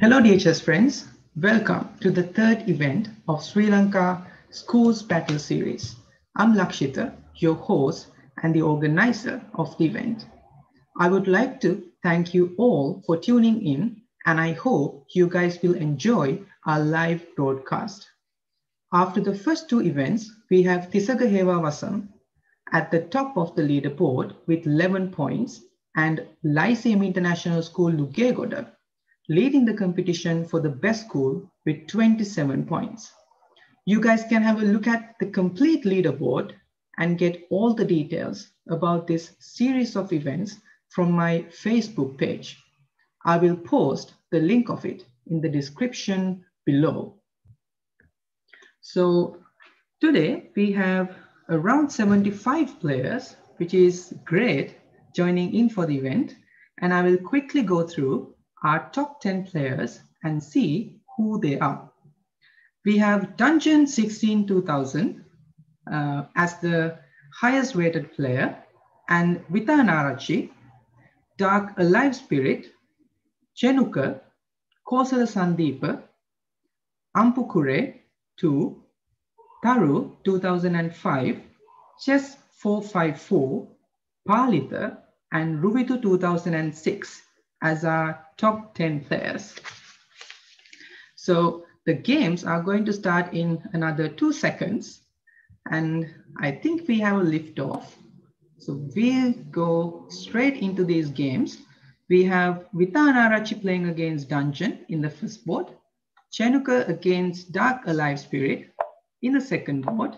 Hello DHS friends, welcome to the third event of Sri Lanka Schools Battle Series. I'm Lakshitha, your host and the organizer of the event. I would like to thank you all for tuning in and I hope you guys will enjoy our live broadcast. After the first two events, we have Tisaga Heva Vasam at the top of the leaderboard with 11 points and Lyceum International School Nugegoda leading the competition for the best school with 27 points. You guys can have a look at the complete leaderboard and get all the details about this series of events from my Facebook page. I will post the link of it in the description below. So today we have around 75 players, which is great joining in for the event. And I will quickly go through our top 10 players and see who they are. We have Dungeon 16 2000 uh, as the highest rated player and Vitanarachi, Dark Alive Spirit, Chenuka, Kosala Sandeepa, Ampukure 2, Taru 2005, Chess 454, Palita, and Rubitu 2006 as our top 10 players. So the games are going to start in another two seconds. And I think we have a lift off. So we'll go straight into these games. We have Vitanarachi playing against Dungeon in the first board, Chenuka against Dark Alive Spirit in the second board,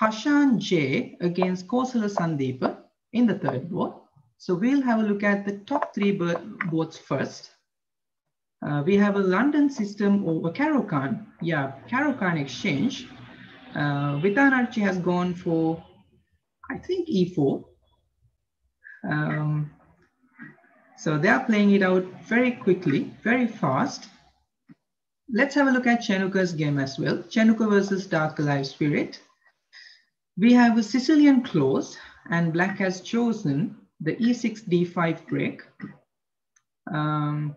Hashan J against Kosala Sandeepa in the third board, so we'll have a look at the top three boards first. Uh, we have a London system or a Caro-Kann, yeah, Caro-Kann exchange. Uh, Vitanarachi has gone for, I think E4. Um, so they are playing it out very quickly, very fast. Let's have a look at Chenuka's game as well. Chenuka versus Dark Alive Spirit. We have a Sicilian close and black has chosen the e6 d5 break. Um,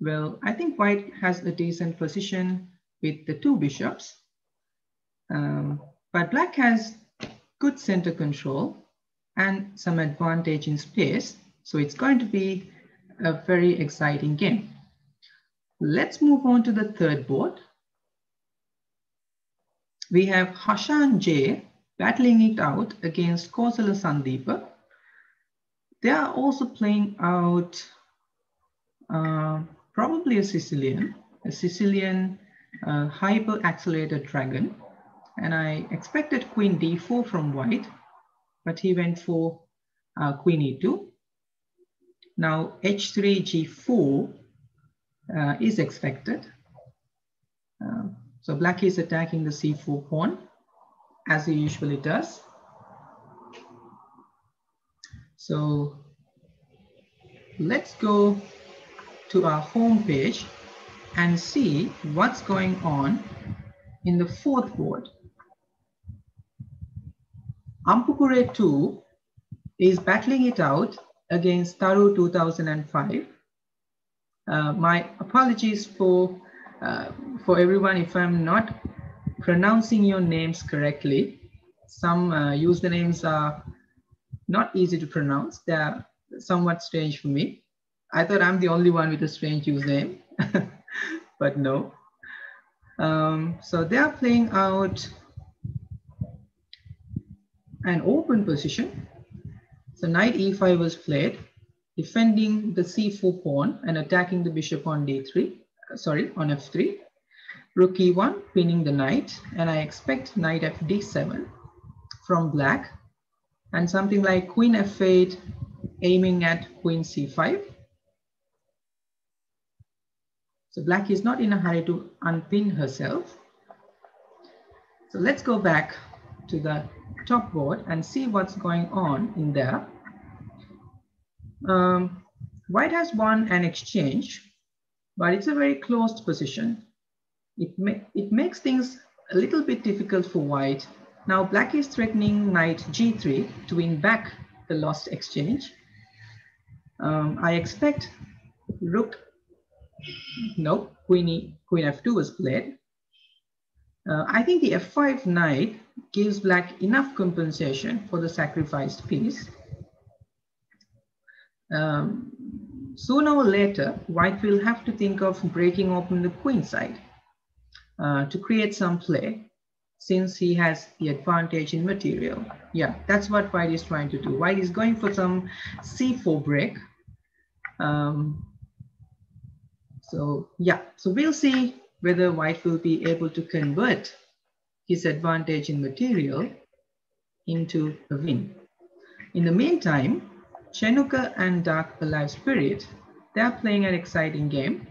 well, I think white has a decent position with the two bishops, um, but black has good center control and some advantage in space. So it's going to be a very exciting game. Let's move on to the third board. We have Hashan J battling it out against Kosala Sandeepa they are also playing out uh, probably a Sicilian, a Sicilian uh, hyper accelerated dragon. And I expected queen d4 from white, but he went for uh, queen e2. Now h3, g4 uh, is expected. Uh, so black is attacking the c4 pawn, as he usually does. So let's go to our home page and see what's going on in the fourth board. Ampukure 2 is battling it out against Taru 2005. Uh, my apologies for, uh, for everyone if I'm not pronouncing your names correctly. Some uh, usernames are not easy to pronounce. They are somewhat strange for me. I thought I'm the only one with a strange username, but no. Um, so they are playing out an open position. So knight e5 was played, defending the c4 pawn and attacking the bishop on d3, sorry, on f3. Rook e1, pinning the knight, and I expect knight f d7 from black and something like queen f8 aiming at queen c5. So black is not in a hurry to unpin herself. So let's go back to the top board and see what's going on in there. Um, white has won an exchange, but it's a very closed position. It, ma it makes things a little bit difficult for white now black is threatening knight g3 to win back the lost exchange. Um, I expect rook No, queen, e, queen f2 was played. Uh, I think the f5 knight gives black enough compensation for the sacrificed piece. Um, sooner or later, white will have to think of breaking open the queen side uh, to create some play since he has the advantage in material. Yeah, that's what white is trying to do. White is going for some c4 break. Um, so yeah, so we'll see whether white will be able to convert his advantage in material into a win. In the meantime, Chenuka and Dark Alive Spirit, they're playing an exciting game.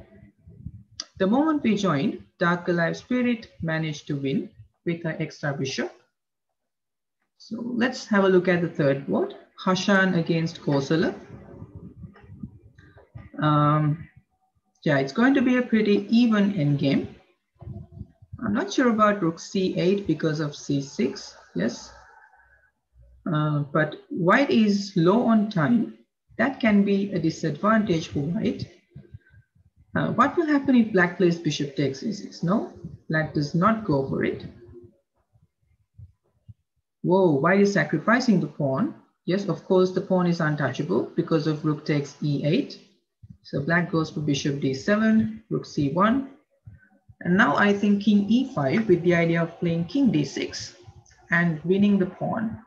The moment we joined, Dark Alive Spirit managed to win with an extra bishop. So let's have a look at the third board, Hashan against Kosala. Um, yeah, it's going to be a pretty even endgame. I'm not sure about rook c8 because of c6, yes. Uh, but white is low on time. That can be a disadvantage for white. Uh, what will happen if black plays bishop takes e6? No, black does not go for it. Whoa, white is sacrificing the pawn. Yes, of course, the pawn is untouchable because of rook takes e8. So black goes for bishop d7, rook c1. And now I think king e5 with the idea of playing king d6 and winning the pawn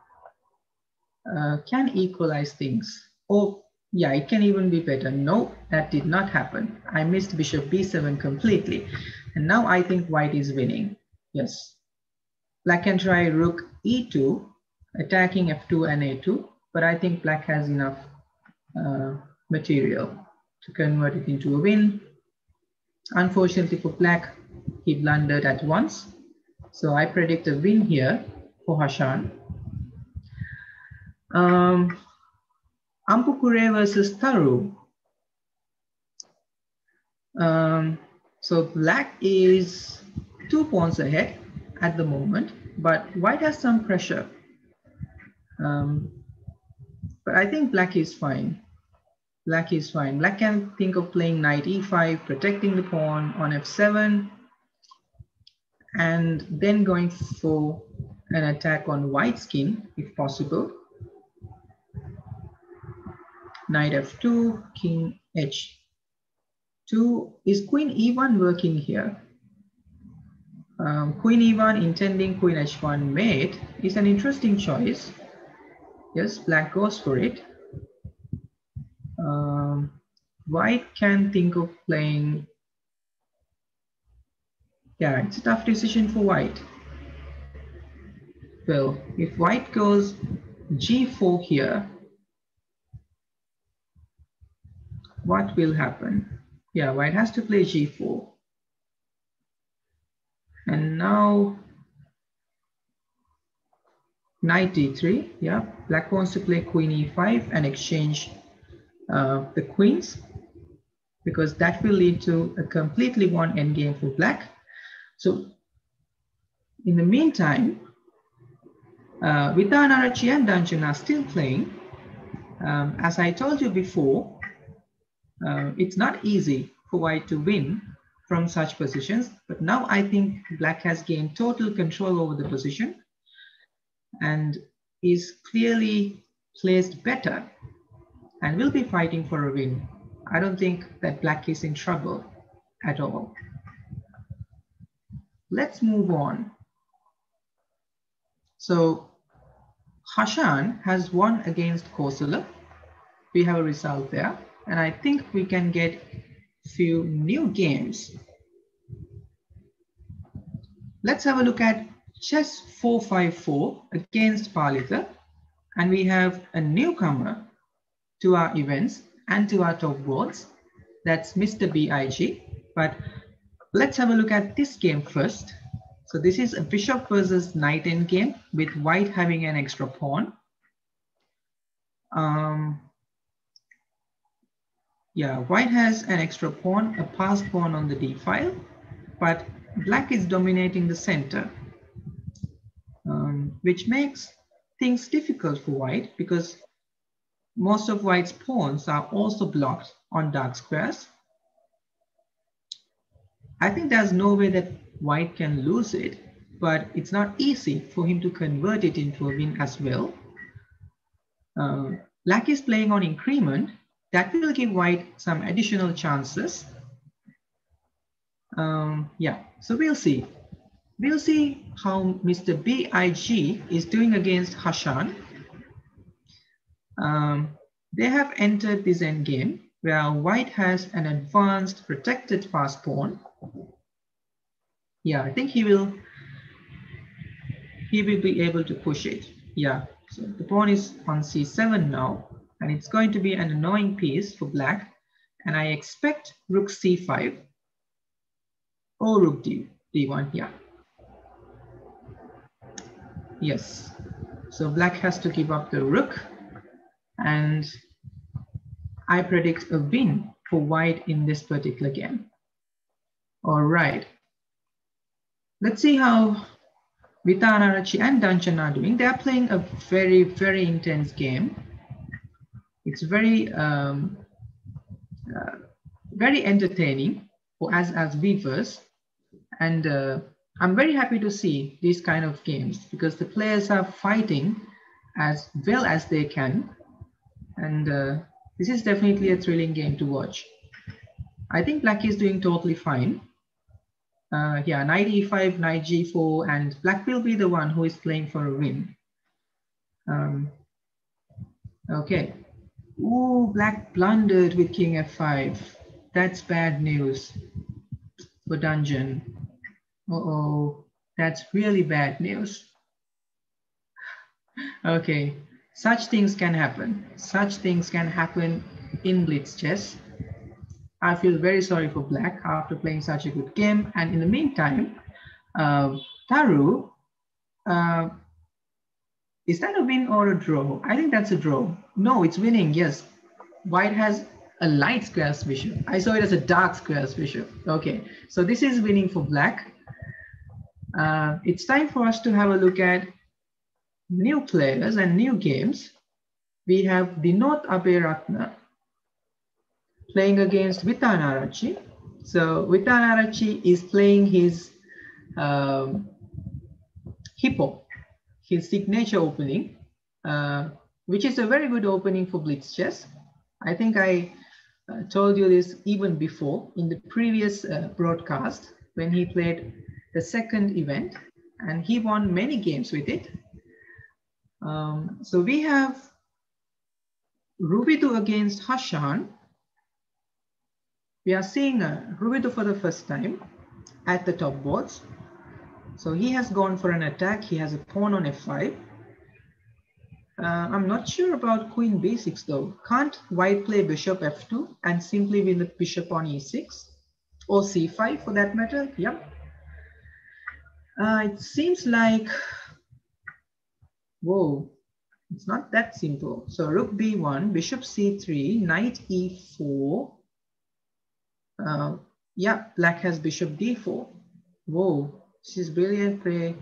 uh, can equalize things. Or yeah, it can even be better. No, that did not happen. I missed bishop b7 completely. And now I think white is winning. Yes. Black can try rook e2, attacking f2 and a2, but I think black has enough uh, material to convert it into a win. Unfortunately for black, he blundered at once. So I predict a win here for Hashan. Um, Ampukure versus Taru. Um, so black is two pawns ahead at the moment, but white has some pressure. Um, but I think black is fine. Black is fine. Black can think of playing knight e5, protecting the pawn on f7, and then going for an attack on white skin, if possible. Knight f2, king h2. Is queen e1 working here? Um, queen e1 intending queen h1 mate is an interesting choice. Yes, black goes for it um, white can think of playing, yeah, it's a tough decision for white. Well, if white goes g4 here, what will happen? Yeah, white has to play g4. And now knight d3, yeah, black wants to play queen e5 and exchange uh, the queens because that will lead to a completely won endgame for black. So in the meantime, uh, Vidhan and Dungeon are still playing. Um, as I told you before, uh, it's not easy for white to win from such positions, but now I think black has gained total control over the position and is clearly placed better and will be fighting for a win. I don't think that black is in trouble at all. Let's move on. So Hashan has won against Kosala. We have a result there. And I think we can get few new games. Let's have a look at chess 454 against Palitha. And we have a newcomer to our events and to our top boards. That's Mr. BIG. But let's have a look at this game first. So this is a bishop versus knight end game with white having an extra pawn. Um, yeah, white has an extra pawn, a passed pawn on the d file, but black is dominating the center, um, which makes things difficult for white because most of white's pawns are also blocked on dark squares. I think there's no way that white can lose it, but it's not easy for him to convert it into a win as well. Uh, black is playing on increment. That will give white some additional chances. Um, yeah, so we'll see. We'll see how Mr. BIG is doing against Hashan. Um, they have entered this endgame where white has an advanced protected fast pawn. Yeah, I think he will he will be able to push it. Yeah, so the pawn is on c7 now, and it's going to be an annoying piece for black. And I expect rook c5 or rook d, d1, yeah. Yes, so black has to give up the rook and I predict a win for white in this particular game. All right. Let's see how Vitaan Arachi and Dungeon are doing. They're playing a very, very intense game. It's very, um, uh, very entertaining for us as viewers. And uh, I'm very happy to see these kind of games because the players are fighting as well as they can. And uh, this is definitely a thrilling game to watch. I think black is doing totally fine. Uh, yeah, knight e5, knight g4, and black will be the one who is playing for a win. Um, okay. Ooh, black blundered with king f5. That's bad news for Dungeon. Uh-oh, that's really bad news. okay, such things can happen. Such things can happen in blitz chess. I feel very sorry for Black after playing such a good game. And in the meantime, uh, Taru, uh, is that a win or a draw? I think that's a draw. No, it's winning, yes. White has a light squares bishop. I saw it as a dark squares bishop. Okay, so this is winning for Black. Uh, it's time for us to have a look at new players and new games. We have Dinoth Abeyaratne playing against Vitaan Arachi. So Vitaan Arachi is playing his um, Hippo, his signature opening, uh, which is a very good opening for Blitz chess. I think I uh, told you this even before in the previous uh, broadcast when he played the second event and he won many games with it. Um, so we have Rubidu against Hashan we are seeing uh, Rubidu for the first time at the top boards. So he has gone for an attack. He has a pawn on f5. Uh, I'm not sure about queen b6 though. Can't white play bishop f2 and simply win the bishop on e6 or c5 for that matter? Yep. Uh, it seems like, whoa, it's not that simple. So rook b1, bishop c3, knight e4, uh, yeah, black has bishop d4. Whoa, is brilliant play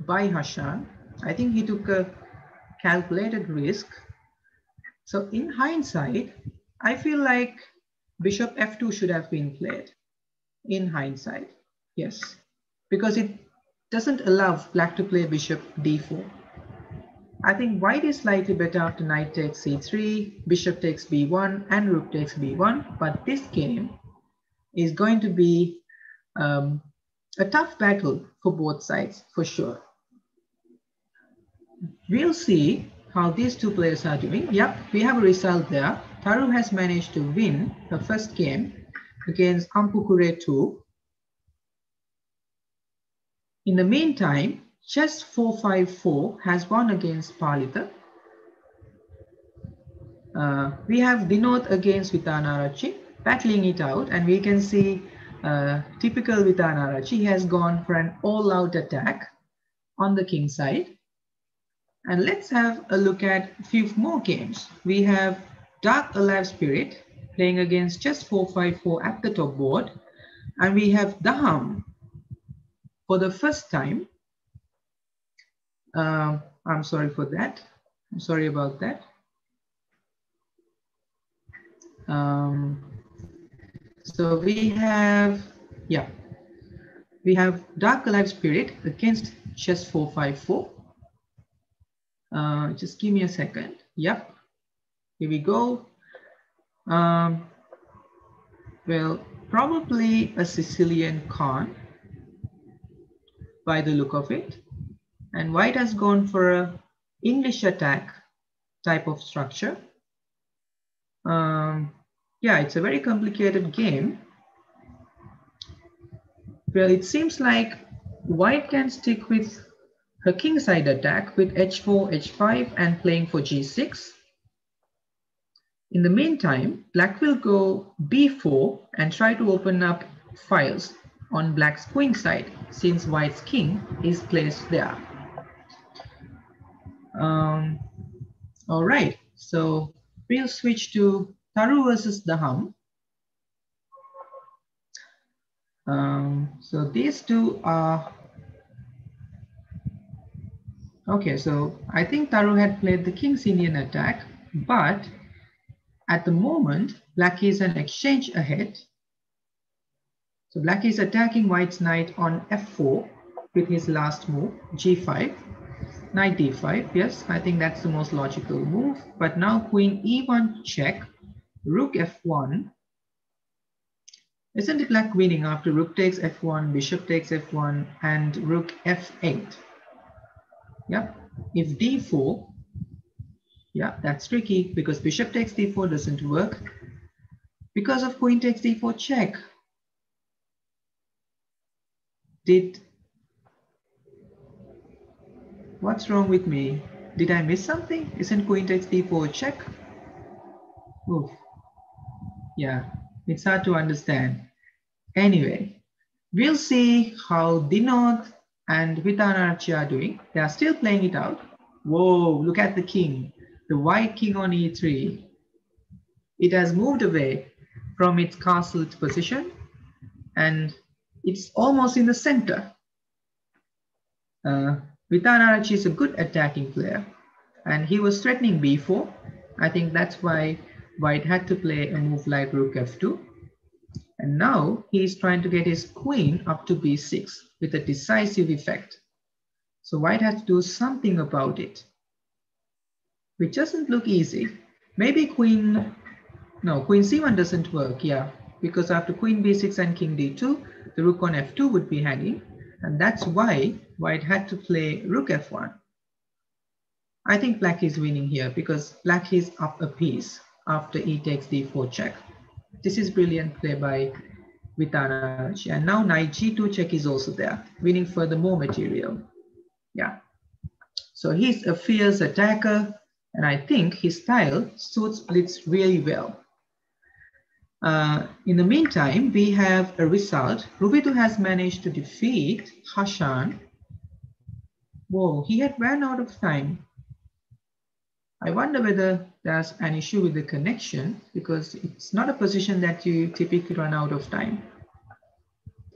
by Hashan. I think he took a calculated risk. So in hindsight, I feel like bishop f2 should have been played in hindsight. Yes, because it doesn't allow black to play bishop d4. I think white is slightly better after knight takes c3, bishop takes b1, and rook takes b1. But this game, is going to be um, a tough battle for both sides, for sure. We'll see how these two players are doing. Yep, we have a result there. Taru has managed to win the first game against Ampukure 2. In the meantime, Chess 454 has won against Palitha. Uh, we have Dinoth against Vitanarachi battling it out and we can see uh, typical Vitaan Arachi, he has gone for an all-out attack on the king side. And let's have a look at a few more games. We have Dark Alive Spirit playing against Chess 454 at the top board. And we have Daham for the first time. Uh, I'm sorry for that. I'm sorry about that. Um, so we have, yeah, we have Dark Alive Spirit against chess 454. Uh, just give me a second. Yep. Here we go. Um, well, probably a Sicilian Kan by the look of it. And white has gone for a English attack type of structure. Um, yeah, it's a very complicated game. Well, it seems like white can stick with her kingside attack with h4, h5 and playing for g6. In the meantime, black will go b4 and try to open up files on black's queen side since white's king is placed there. Um, all right, so we'll switch to Taru versus Daham. Um, so these two are, okay, so I think Taru had played the King's Indian attack, but at the moment, black is an exchange ahead. So black is attacking white's knight on f4 with his last move, g5, knight d5. Yes, I think that's the most logical move. But now queen e1 check, rook f1, isn't it black winning after rook takes f1, bishop takes f1, and rook f8? Yeah, if d4, yeah, that's tricky because bishop takes d4 doesn't work. Because of queen takes d4 check. Did, what's wrong with me? Did I miss something? Isn't queen takes d4 check? Oof. Yeah, it's hard to understand. Anyway, we'll see how Dinoth and Vitanarchi are doing. They are still playing it out. Whoa, look at the king, the white king on e3. It has moved away from its castle position and it's almost in the center. Uh, is a good attacking player and he was threatening b4. I think that's why white had to play a move like rook f2 and now he is trying to get his queen up to b6 with a decisive effect. So white has to do something about it, which doesn't look easy. Maybe queen, no, queen c1 doesn't work, yeah, because after queen b6 and king d2, the rook on f2 would be hanging, and that's why white had to play rook f1. I think black is winning here because black is up a piece after e takes d4 check. This is brilliant play by Vitanarchi. And now knight g2 check is also there, winning further more material. Yeah. So he's a fierce attacker, and I think his style suits blitz really well. Uh, in the meantime, we have a result. Rubidu has managed to defeat Hashan. Whoa, he had ran out of time. I wonder whether there's an issue with the connection because it's not a position that you typically run out of time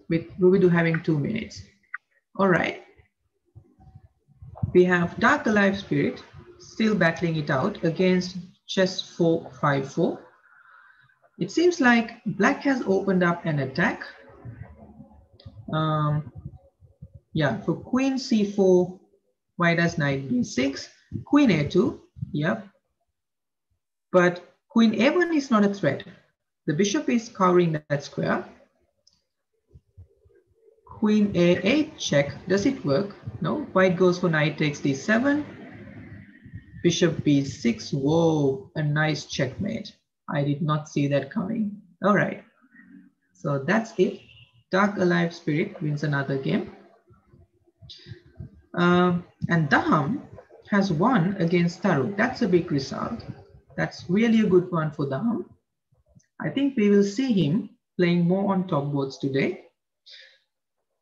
with Rubidu having two minutes. All right. We have Dark Alive Spirit still battling it out against Chess 454. It seems like Black has opened up an attack. Um, yeah, for Queen C4, White has Knight B6, Queen A2, Yep. But queen a1 is not a threat. The bishop is covering that square. Queen a8 check. Does it work? No. White goes for knight takes d7. Bishop b6. Whoa, a nice checkmate. I did not see that coming. All right. So that's it. Dark Alive Spirit wins another game. Um, and Daham has won against Taru. That's a big result. That's really a good one for Daham. I think we will see him playing more on top boards today.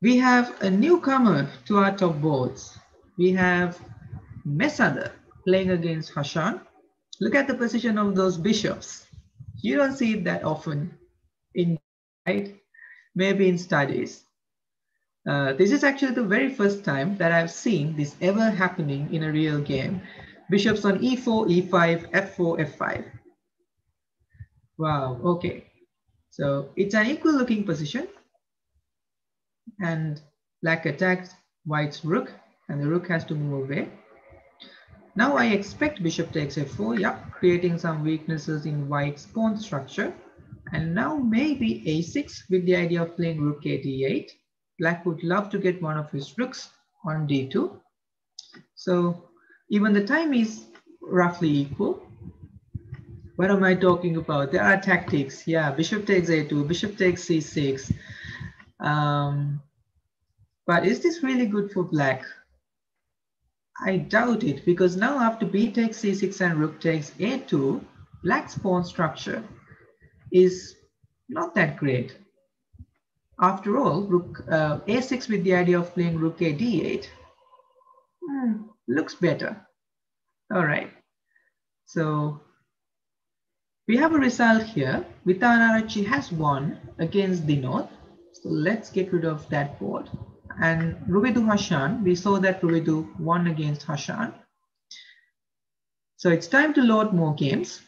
We have a newcomer to our top boards. We have Mesada playing against Hashan. Look at the position of those bishops. You don't see it that often in, right? Maybe in studies. Uh, this is actually the very first time that I've seen this ever happening in a real game. Bishops on e4, e5, f4, f5. Wow, okay. So it's an equal looking position. and black attacked white's rook and the rook has to move away. Now I expect bishop takes f4, yeah, creating some weaknesses in white's pawn structure. And now maybe a6 with the idea of playing rook a d8. Black would love to get one of his rooks on d2. So even the time is roughly equal. What am I talking about? There are tactics. Yeah, bishop takes a2, bishop takes c6. Um, but is this really good for black? I doubt it because now after b takes c6 and rook takes a2, black's pawn structure is not that great. After all, rook uh, a6 with the idea of playing rook a d8 hmm, looks better. All right. So we have a result here. Vitaan Arachchi has won against Dinoth. So let's get rid of that board. And Rubidu Hashan, we saw that Rubidu won against Hashan. So it's time to load more games.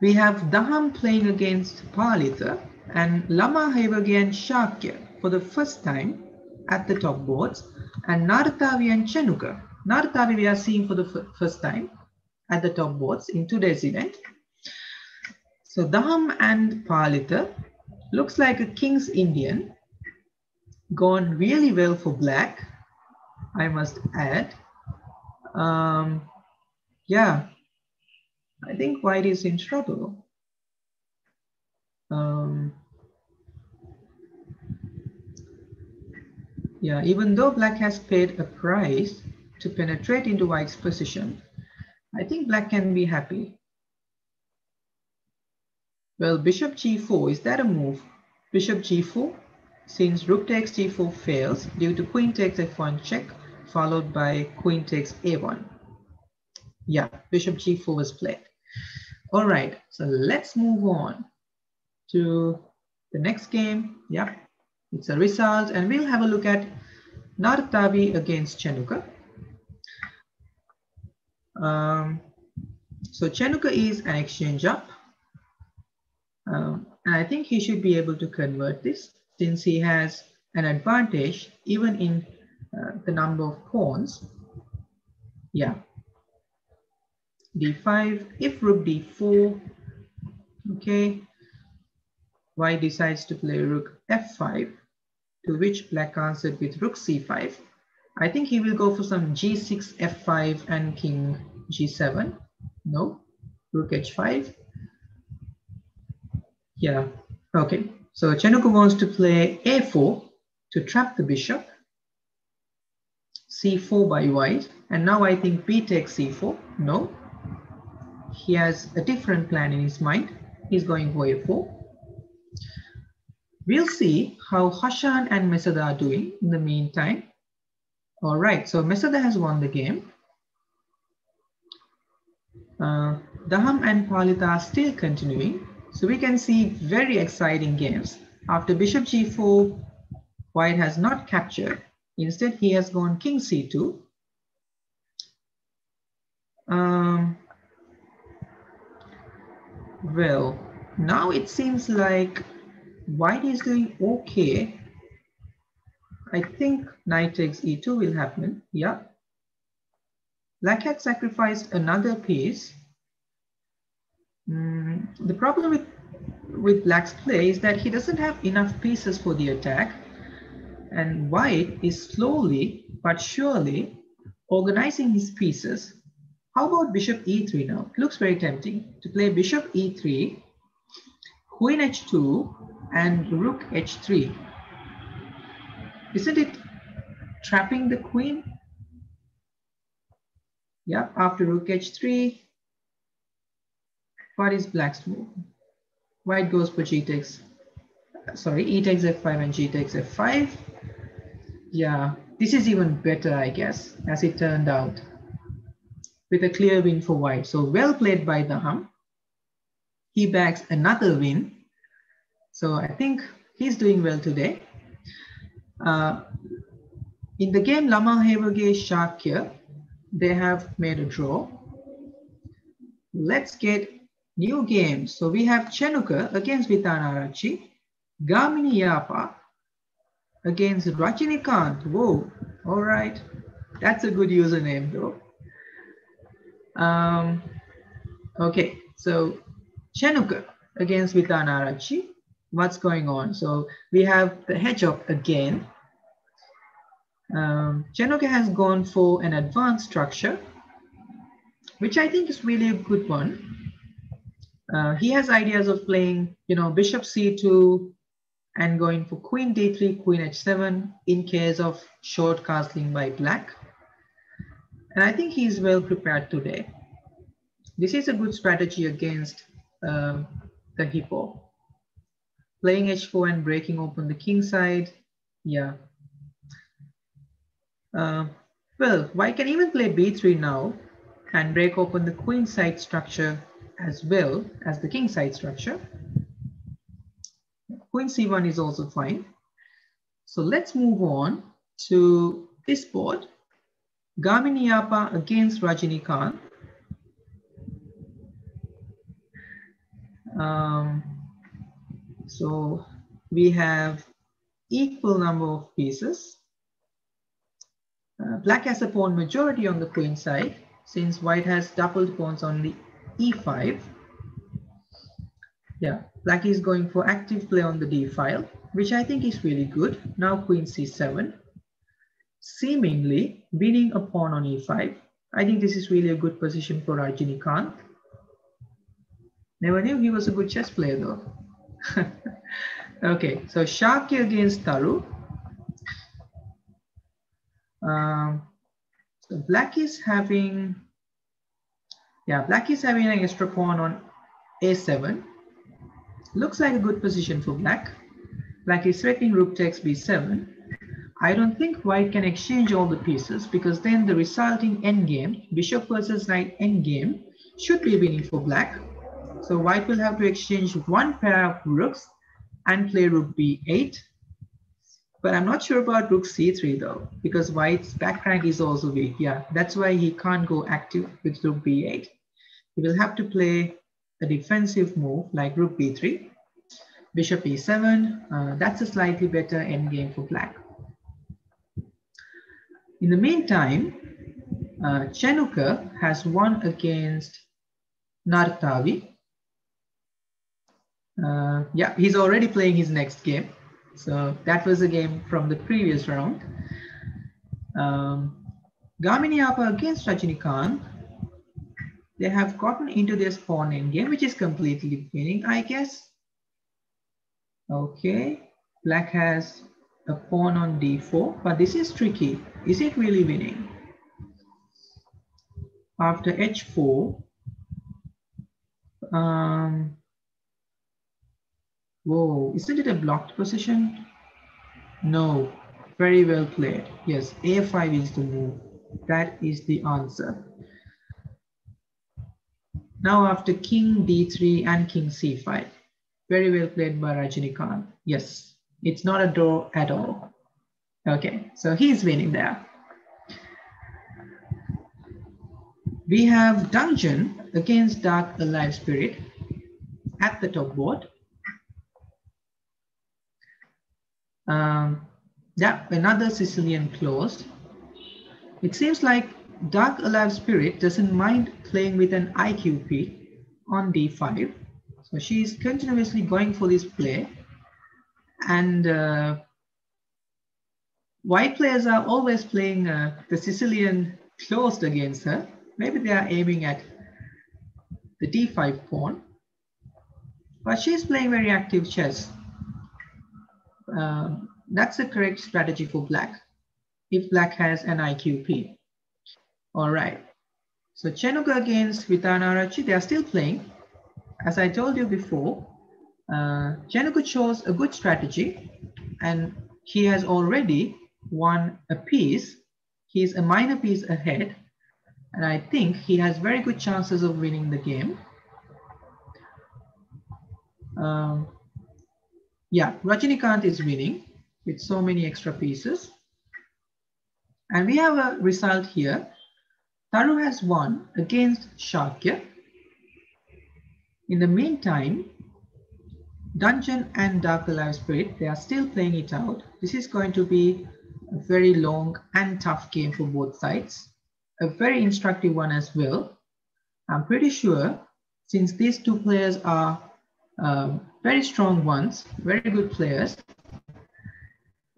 We have Daham playing against Palitha and Lama Hevagi and Shakya for the first time at the top boards and Nartavi and Chenuka. Nartavi we are seeing for the first time at the top boards in today's event. So Daham and Palitha looks like a King's Indian gone really well for black, I must add. Um, yeah, I think white is in trouble. Um, yeah, even though black has paid a price to penetrate into white's position, I think black can be happy. Well, bishop g4, is that a move? Bishop g4, since rook takes g4 fails due to queen takes f1 check followed by queen takes a1. Yeah, bishop g4 was played. All right, so let's move on to the next game. Yeah, it's a result and we'll have a look at Nartavi against Chenuka. Um, so Chenuka is an exchange up. Um, and I think he should be able to convert this since he has an advantage even in uh, the number of pawns. Yeah. d5, if rook d4, okay, white decides to play rook f5, to which black answered with rook c5. I think he will go for some g6, f5, and king g7. No, rook h5. Yeah, okay. So Chenuka wants to play a4 to trap the bishop, c4 by white, and now I think b takes c4. No, he has a different plan in his mind. He's going for a4. We'll see how Hashan and Mesada are doing in the meantime. All right, so Mesada has won the game. Uh, Daham and Palita are still continuing. So we can see very exciting games. After bishop g4, white has not captured. Instead, he has gone king c2. Um, well, now it seems like white is doing okay. I think knight takes e2 will happen. Yeah. Black had sacrificed another piece. Mm, the problem with, with Black's play is that he doesn't have enough pieces for the attack. And White is slowly but surely organizing his pieces. How about Bishop e3 now? It looks very tempting to play Bishop e3, Queen h2, and Rook h3. Isn't it trapping the queen? Yeah, after Rook h3, what is black's move? White goes for g takes, sorry, e takes f5 and g takes f5. Yeah, this is even better, I guess, as it turned out, with a clear win for white. So well played by Daham. He bags another win. So I think he's doing well today. Uh, in the game Lama Hevagi Shakya, they have made a draw. Let's get New games. So we have Chenuka against Vitanarachi, Gamini Yapa against Rajinikanth. Whoa, all right. That's a good username though. Um, okay, so Chenuka against Vitanarachi. What's going on? So we have the hedgehog again. Um, Chenuka has gone for an advanced structure, which I think is really a good one. Uh, he has ideas of playing, you know, bishop c2 and going for queen d3, queen h7 in case of short castling by black. And I think he's well prepared today. This is a good strategy against um, the hippo. Playing h4 and breaking open the king side. Yeah. Uh, well, white can even play b3 now and break open the queen side structure as well as the king side structure. Queen c1 is also fine. So let's move on to this board. Gaminiyapa against Rajinikanth. Um, so we have equal number of pieces. Uh, black has a pawn majority on the queen side since white has doubled pawns on the e5. Yeah, black is going for active play on the d file, which I think is really good. Now queen c7 seemingly winning a pawn on e5. I think this is really a good position for Rajinikanth. Never knew he was a good chess player though. okay, so Shakya against Taru. Um, so black is having, yeah, black is having an extra pawn on a7. Looks like a good position for black. Black is threatening rook takes b7. I don't think white can exchange all the pieces because then the resulting endgame, bishop versus knight endgame, should be winning for black. So white will have to exchange one pair of rooks and play rook b8. But I'm not sure about rook c3 though, because white's back rank is also weak. Yeah, that's why he can't go active with rook b8. He will have to play a defensive move like rook b3, bishop e7. Uh, that's a slightly better endgame for black. In the meantime, uh, Chenuka has won against Nartavi. Uh, yeah, he's already playing his next game. So that was a game from the previous round. Um, Gaminiyapa against Rajinikanth. They have gotten into this pawn endgame, which is completely winning, I guess. Okay, black has a pawn on d4, but this is tricky. Is it really winning? After h4, um, whoa, isn't it a blocked position? No, very well played. Yes, a5 is the move. That is the answer. Now after king d3 and king c5. Very well played by Rajinikanth. Yes, it's not a draw at all. Okay, so he's winning there. We have Dungeon against Dark Alive Spirit at the top board. Um, yeah, another Sicilian closed. It seems like Dark Alive Spirit doesn't mind playing with an IQP on d5. So she's continuously going for this play and uh, white players are always playing uh, the Sicilian closed against her. Maybe they are aiming at the d5 pawn. But she's playing very active chess. Uh, that's the correct strategy for black, if black has an IQP. All right. So Chenuka against Vitanarachi, they are still playing. As I told you before, uh, Chenuka chose a good strategy and he has already won a piece. He's a minor piece ahead. And I think he has very good chances of winning the game. Um, yeah, Rajinikanth is winning with so many extra pieces. And we have a result here. Taru has won against Shakya. In the meantime, Dungeon and Dark Alive Spirit, they are still playing it out. This is going to be a very long and tough game for both sides. A very instructive one as well. I'm pretty sure since these two players are uh, very strong ones, very good players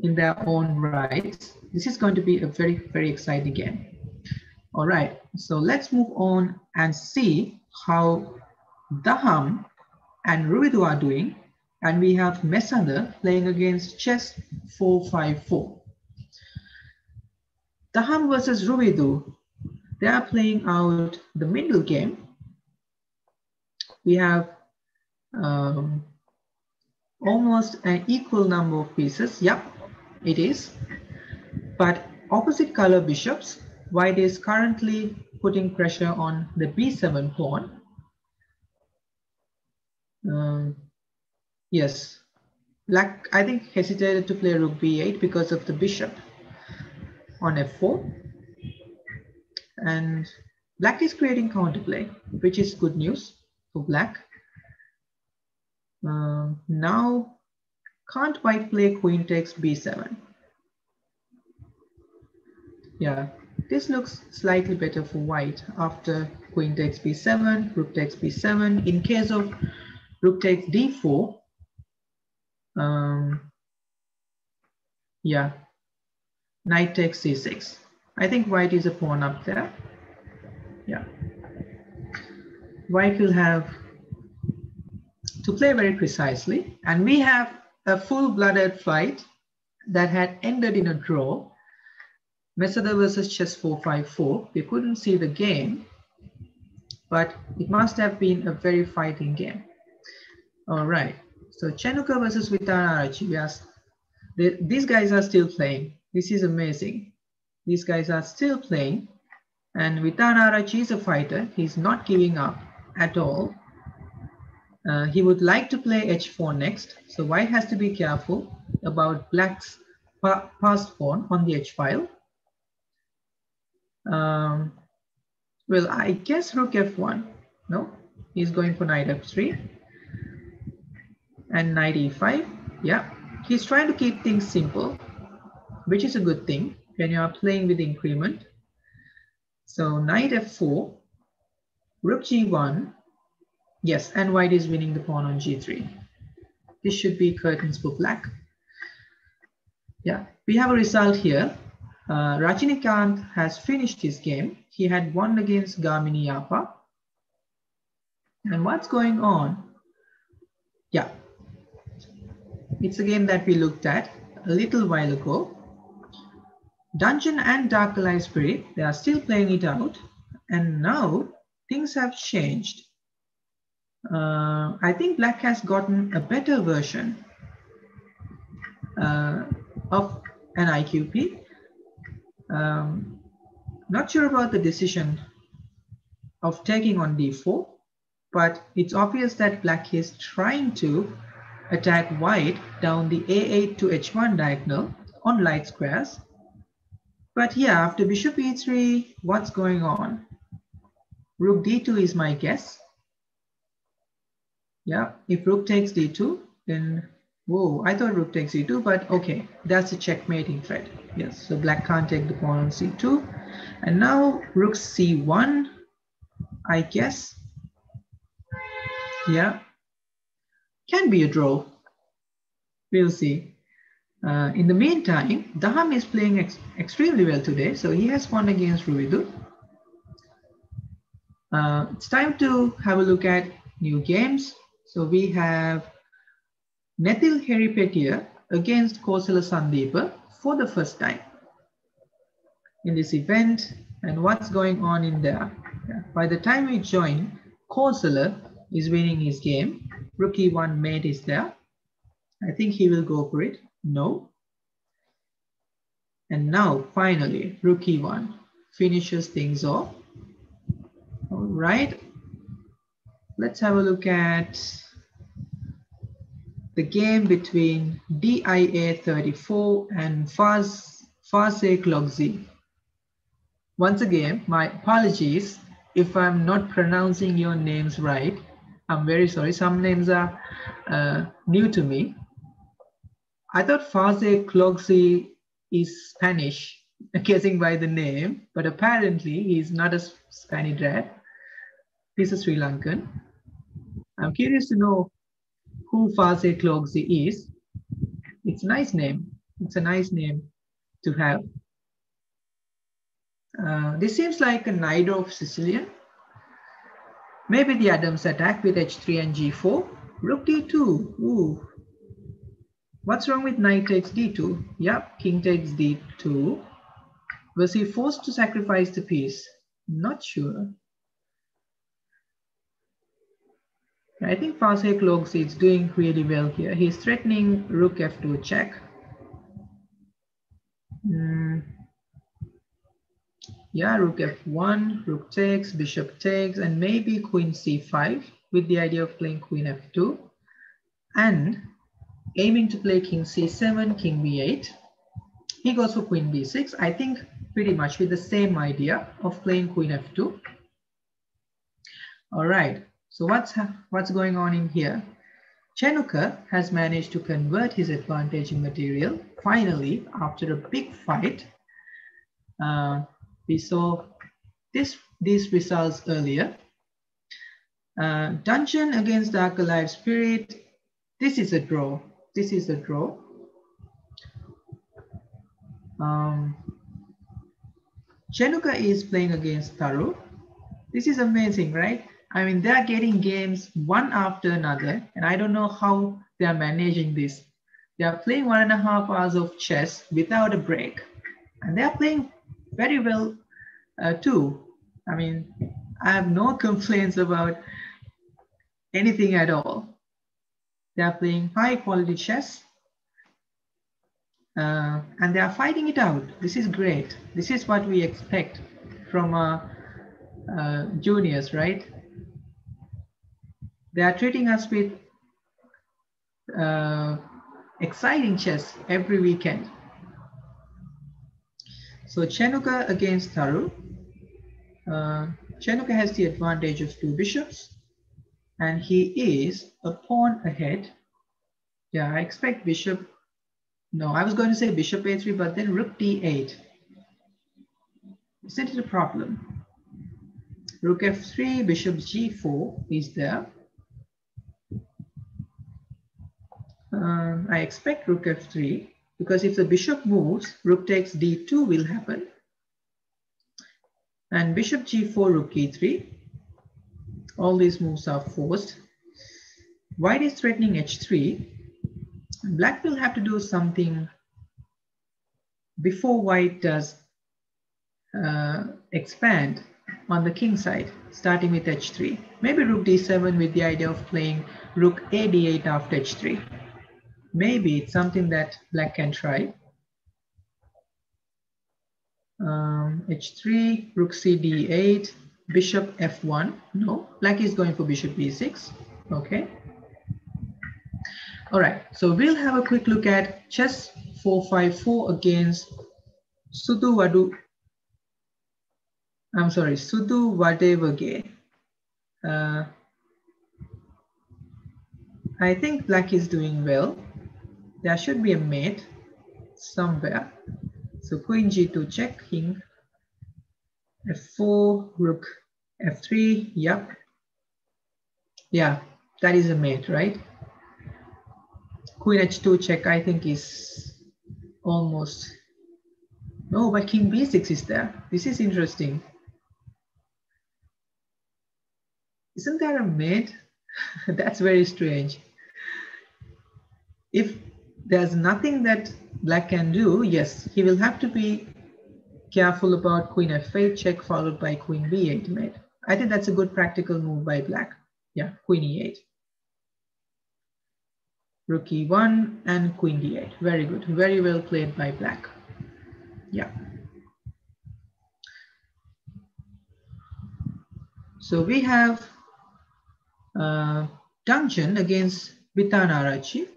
in their own right, this is going to be a very, very exciting game. All right, so let's move on and see how Daham and Rubidu are doing. And we have Mesada playing against Chess 454. Daham versus Rubidu, they are playing out the middle game. We have um, almost an equal number of pieces. Yep, it is. But opposite color bishops, white is currently putting pressure on the b7 pawn. Um, yes, black, I think hesitated to play rook b8 because of the bishop on f4. And black is creating counterplay, which is good news for black. Uh, now, can't white play queen takes b7? Yeah, this looks slightly better for white after queen takes b7, rook takes b7. In case of rook takes d4, um, yeah, knight takes c6. I think white is a pawn up there. Yeah. White will have to play very precisely. And we have a full-blooded fight that had ended in a draw. Mesada versus Chess 454. We couldn't see the game, but it must have been a very fighting game. All right. So Chenuka versus Vitana Arachi. We are, they, these guys are still playing. This is amazing. These guys are still playing. And Vitana Arachi is a fighter. He's not giving up at all. Uh, he would like to play h4 next. So white has to be careful about black's pa passed pawn on the h file. Um, well, I guess rook f1. No, he's going for knight f3 and knight e5. Yeah, he's trying to keep things simple, which is a good thing when you are playing with increment. So knight f4, rook g1, Yes, and white is winning the pawn on g3. This should be curtains for black. Yeah, we have a result here. Uh, Rajinikanth has finished his game. He had won against Gamini Yapa. And what's going on? Yeah, it's a game that we looked at a little while ago. Dungeon and Dark Alive Spirit, they are still playing it out. And now things have changed uh, I think Black has gotten a better version uh, of an IQP. Um, not sure about the decision of taking on d4, but it's obvious that Black is trying to attack white down the a8 to h1 diagonal on light squares. But yeah, after bishop e3, what's going on? Rook d2 is my guess. Yeah, if rook takes d2, then, whoa, I thought rook takes e2, but okay, that's a checkmating threat. Yes, so black can't take the pawn on c2. And now rook c1, I guess. Yeah, can be a draw. We'll see. Uh, in the meantime, Daham is playing ex extremely well today, so he has won against Rubidu. Uh, it's time to have a look at new games. So we have Nethil Heripetia against Kosala Sandeepa for the first time in this event and what's going on in there. By the time we join, Kosala is winning his game. Rook e1 mate is there. I think he will go for it. No. And now finally, rook e1 finishes things off. All right. Let's have a look at the game between DIA34 and Faz, Fase Klogzi. Once again, my apologies if I'm not pronouncing your names right. I'm very sorry. Some names are uh, new to me. I thought Fase Clogsi is Spanish, guessing by the name, but apparently he's not a Spanish rat. He's a Sri Lankan. I'm curious to know who Fase Clogsi is. It's a nice name. It's a nice name to have. Uh, this seems like a Najdorf Sicilian. Maybe the Adams attack with h3 and g4. Rook d2. Ooh. What's wrong with knight takes d2? Yep, king takes d2. Was he forced to sacrifice the piece? Not sure. I think Fase Clogsi is doing really well here. He's threatening rook f2 check. Mm. Yeah, rook f1, rook takes, bishop takes, and maybe queen c5 with the idea of playing queen f2. And aiming to play king c7, king b8. He goes for queen b6. I think pretty much with the same idea of playing queen f2. All right, so what's, what's going on in here? Chenuka has managed to convert his advantage in material. Finally, after a big fight, uh, we saw this, these results earlier. Uh, Dungeon against Dark Alive Spirit. This is a draw. This is a draw. Um, Chenuka is playing against Tharu. This is amazing, right? I mean, they're getting games one after another, and I don't know how they're managing this. They are playing one and a half hours of chess without a break, and they're playing very well uh, too. I mean, I have no complaints about anything at all. They are playing high quality chess uh, and they are fighting it out. This is great. This is what we expect from uh, juniors, right? They are treating us with uh, exciting chess every weekend. So Chenuka against Tharu. Uh, Chenuka has the advantage of two bishops and he is a pawn ahead. Yeah, I expect bishop. No, I was going to say bishop a3, but then rook d8. Isn't it a problem? Rook f3, bishop g4 is there. Um, I expect rook f3 because if the bishop moves, rook takes d2 will happen. And bishop g4, rook e3. All these moves are forced. White is threatening h3. Black will have to do something before white does uh, expand on the king side, starting with h3. Maybe rook d7 with the idea of playing rook a d8 after h3. Maybe it's something that black can try. Um, h3, rook c d8, bishop f1. No, black is going for bishop b6. Okay. All right, so we'll have a quick look at chess 454 against Sudu Wadu. I'm sorry, Sudu Wadevage. Uh, I think black is doing well. There should be a mate somewhere. So queen g2 check, king f4, rook f3, yep. Yeah, that is a mate, right? Queen h2 check, I think is almost, no, but king b6 is there. This is interesting. Isn't that a mate? That's very strange. If there's nothing that black can do, yes, he will have to be careful about queen f8 check followed by queen b8 mate. I think that's a good practical move by black. Yeah, queen e8. Rook e1 and queen d8. Very good. Very well played by black. Yeah. So we have uh, Dungeon against Vitanarachi.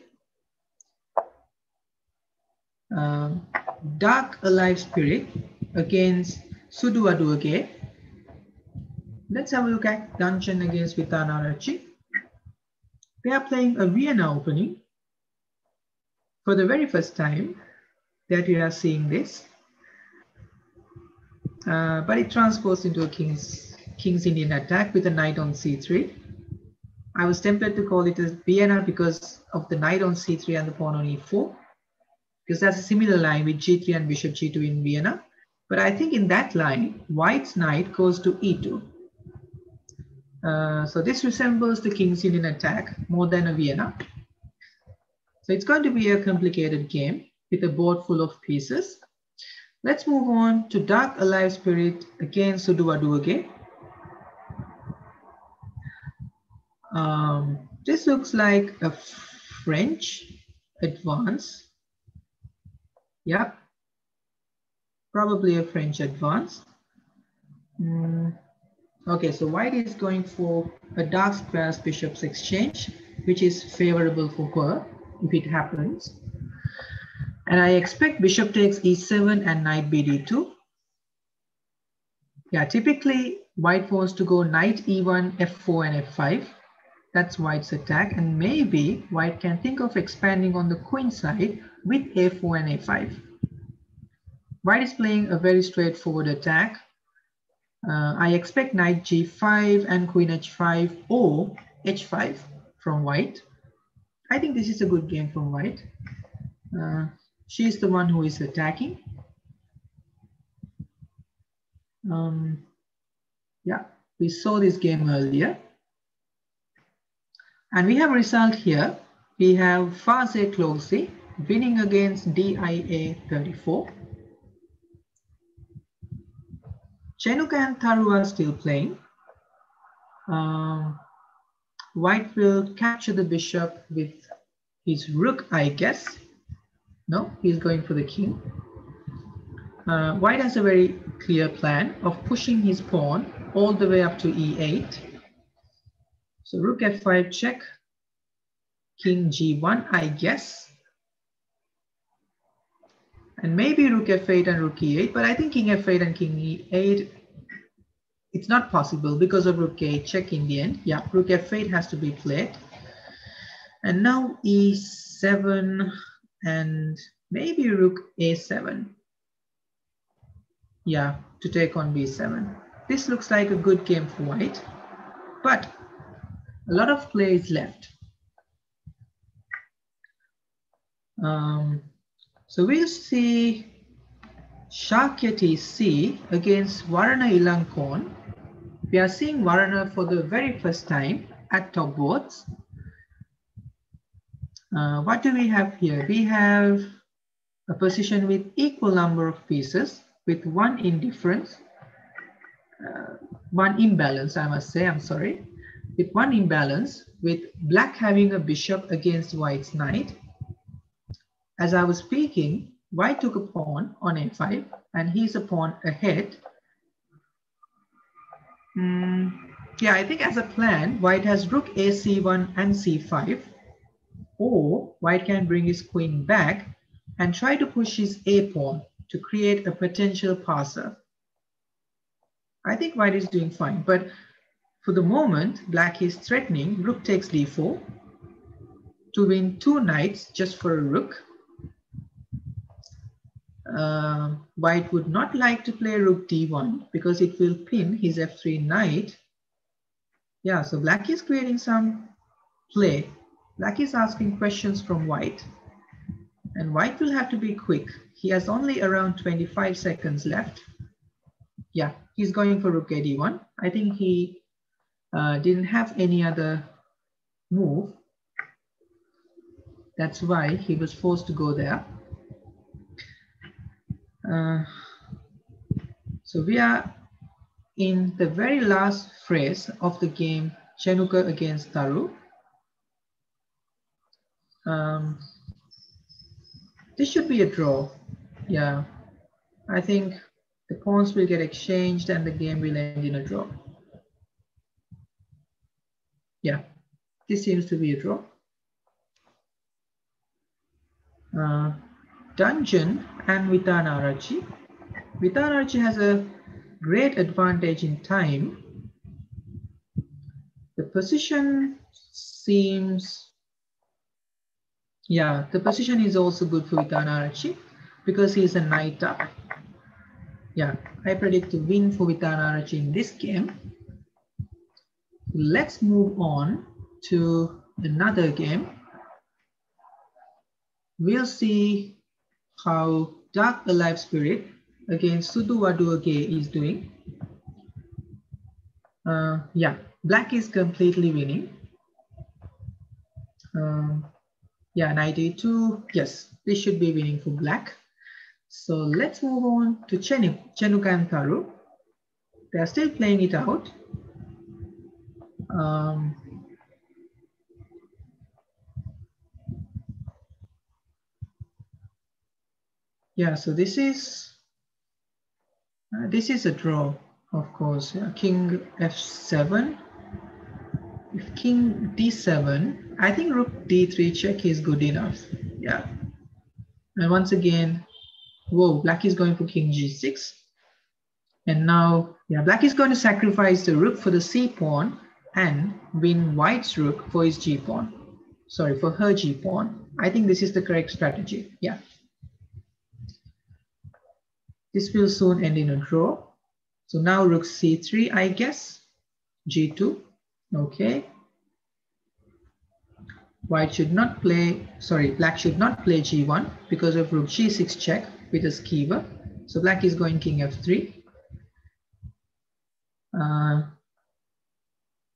Uh, Dark Alive Spirit against Suduaduage. Let's have a look at Dungeon against Vitanarachi. they are playing a Vienna opening for the very first time that we are seeing this. Uh, but it transposed into a king's, king's Indian attack with a knight on c3. I was tempted to call it as Vienna because of the knight on c3 and the pawn on e4, because that's a similar line with g3 and bishop g2 in Vienna. But I think in that line, white's knight goes to e2. Uh, so this resembles the King's Indian attack more than a Vienna. So it's going to be a complicated game with a board full of pieces. Let's move on to Dark Alive Spirit against Suduwaduage. Um, this looks like a French advance. Yep, probably a French advance. Mm. Okay, so white is going for a dark squares bishops exchange, which is favorable for her if it happens. And I expect bishop takes e7 and knight bd2. Yeah, typically white wants to go knight e1, f4, and f5. That's white's attack. And maybe white can think of expanding on the queen side with a4 and a5. White is playing a very straightforward attack. Uh, I expect knight g5 and queen h5 or h5 from white. I think this is a good game from white. Uh, she is the one who is attacking. Um, yeah, we saw this game earlier. And we have a result here. We have Faze Closey winning against DIA 34. Chenuka and Tharu are still playing. Um, White will capture the bishop with his rook, I guess. No, he's going for the king. Uh, White has a very clear plan of pushing his pawn all the way up to e8. So rook f5 check, king g1, I guess. And maybe rook f8 and rook e8, but I think king f8 and king e8, it's not possible because of rook a check in the end. Yeah, rook f8 has to be played. And now e7 and maybe rook a7. Yeah, to take on b7. This looks like a good game for white, but a lot of play is left. Um, so we'll see Shakya TC against Varana Ilankon. We are seeing Varana for the very first time at top boards. Uh, what do we have here? We have a position with equal number of pieces with one indifference, uh, one imbalance, I must say, I'm sorry, with one imbalance with black having a bishop against white's knight. As I was speaking, white took a pawn on a5 and he's a pawn ahead. Mm, yeah, I think as a plan, white has rook a c1 and c5 or white can bring his queen back and try to push his a pawn to create a potential passer. I think white is doing fine, but for the moment, black is threatening rook takes d4 to win two knights just for a rook. Uh, white would not like to play rook d1 because it will pin his f3 knight. Yeah, so black is creating some play Black is asking questions from white. And white will have to be quick. He has only around 25 seconds left. Yeah, he's going for rook a1. I think he uh, didn't have any other move. That's why he was forced to go there. Uh, so we are in the very last phrase of the game Chenuka against Tharu. Um, this should be a draw. Yeah, I think the pawns will get exchanged and the game will end in a draw. Yeah, this seems to be a draw. Uh, Dungeon and Vitanarachi. Vitanarachi has a great advantage in time. The position seems, yeah, the position is also good for Vitanarachi because he's a knight up. Yeah, I predict a win for Vitanarachi in this game. Let's move on to another game. We'll see how Dark Alive Spirit against Sudu Waduage is doing. Uh, yeah, black is completely winning. Um, yeah, 92. Yes, this should be winning for black. So let's move on to Chenu, Chenukantaru. They are still playing it out. Um, yeah, so this is uh, this is a draw, of course. Yeah, king f7. If king d7, I think rook d3 check is good enough. Yeah. And once again, whoa, black is going for king g6. And now, yeah, black is going to sacrifice the rook for the c pawn and win white's rook for his g pawn. Sorry, for her g pawn. I think this is the correct strategy. Yeah. This will soon end in a draw. So now rook c3, I guess, g2, okay. White should not play, sorry, black should not play g1 because of rook g6 check with a skewer. So black is going king f3. Uh,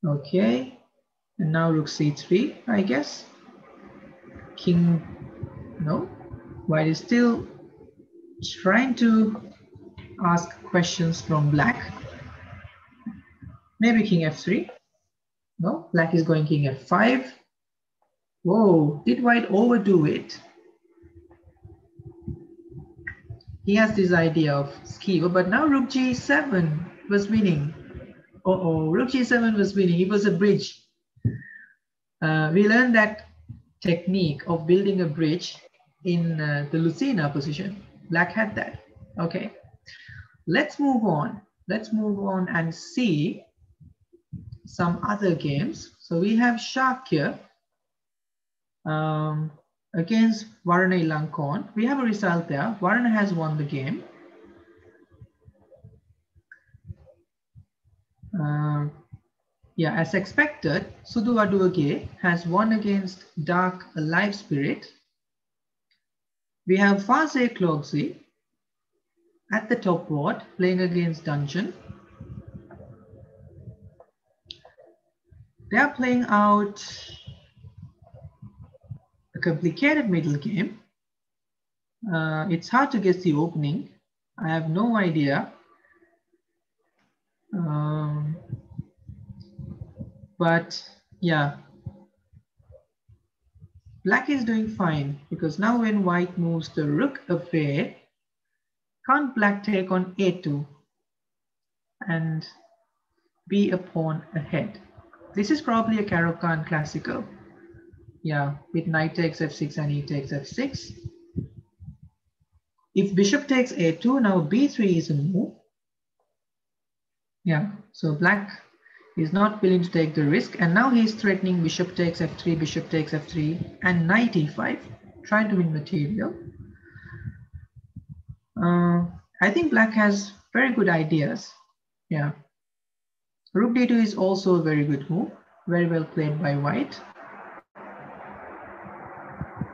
okay, and now rook c3, I guess. King, no, white is still trying to ask questions from black. Maybe king f3. No, black is going king f5. Whoa, did white overdo it? He has this idea of skewer, but now rook g7 was winning. Oh, rook g7 was winning. It was a bridge. Uh, we learned that technique of building a bridge in uh, the Lucena position. Black had that. Okay. Let's move on. Let's move on and see some other games. So we have Shakya um, against Varana Ilankon. We have a result there. Varana has won the game. Uh, yeah, as expected, Sudu Aduage has won against Dark Alive Spirit. We have Faze Klogzi at the top board playing against Dungeon. They are playing out a complicated middle game. Uh, it's hard to guess the opening. I have no idea. Um, but yeah, black is doing fine because now when white moves the rook away, can't black take on a2 and be a pawn ahead? This is probably a Caro-Kann classical. Yeah, with knight takes f6 and e takes f6. If bishop takes a2, now b3 is a move. Yeah, so black is not willing to take the risk. And now he's threatening bishop takes f3, bishop takes f3, and knight e5, trying to win material. Uh, I think black has very good ideas. Yeah. Rook d2 is also a very good move, very well played by white.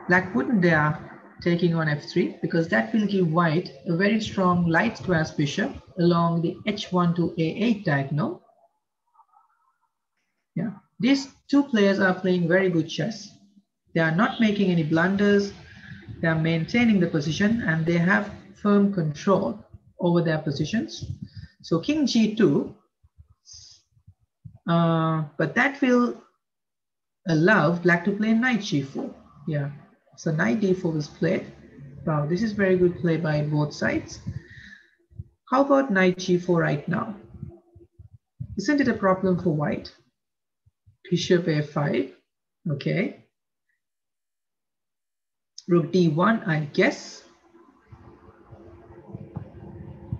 Black wouldn't dare taking on f3 because that will give white a very strong light squares bishop along the h1 to a8 diagonal. Yeah, these two players are playing very good chess. They are not making any blunders. They are maintaining the position and they have firm control over their positions. So king g2, uh, but that will allow black to play knight g4. Yeah, so knight d4 was played. Wow, this is very good play by both sides. How about knight g4 right now? Isn't it a problem for white? Bishop a5, okay. Rook d1, I guess.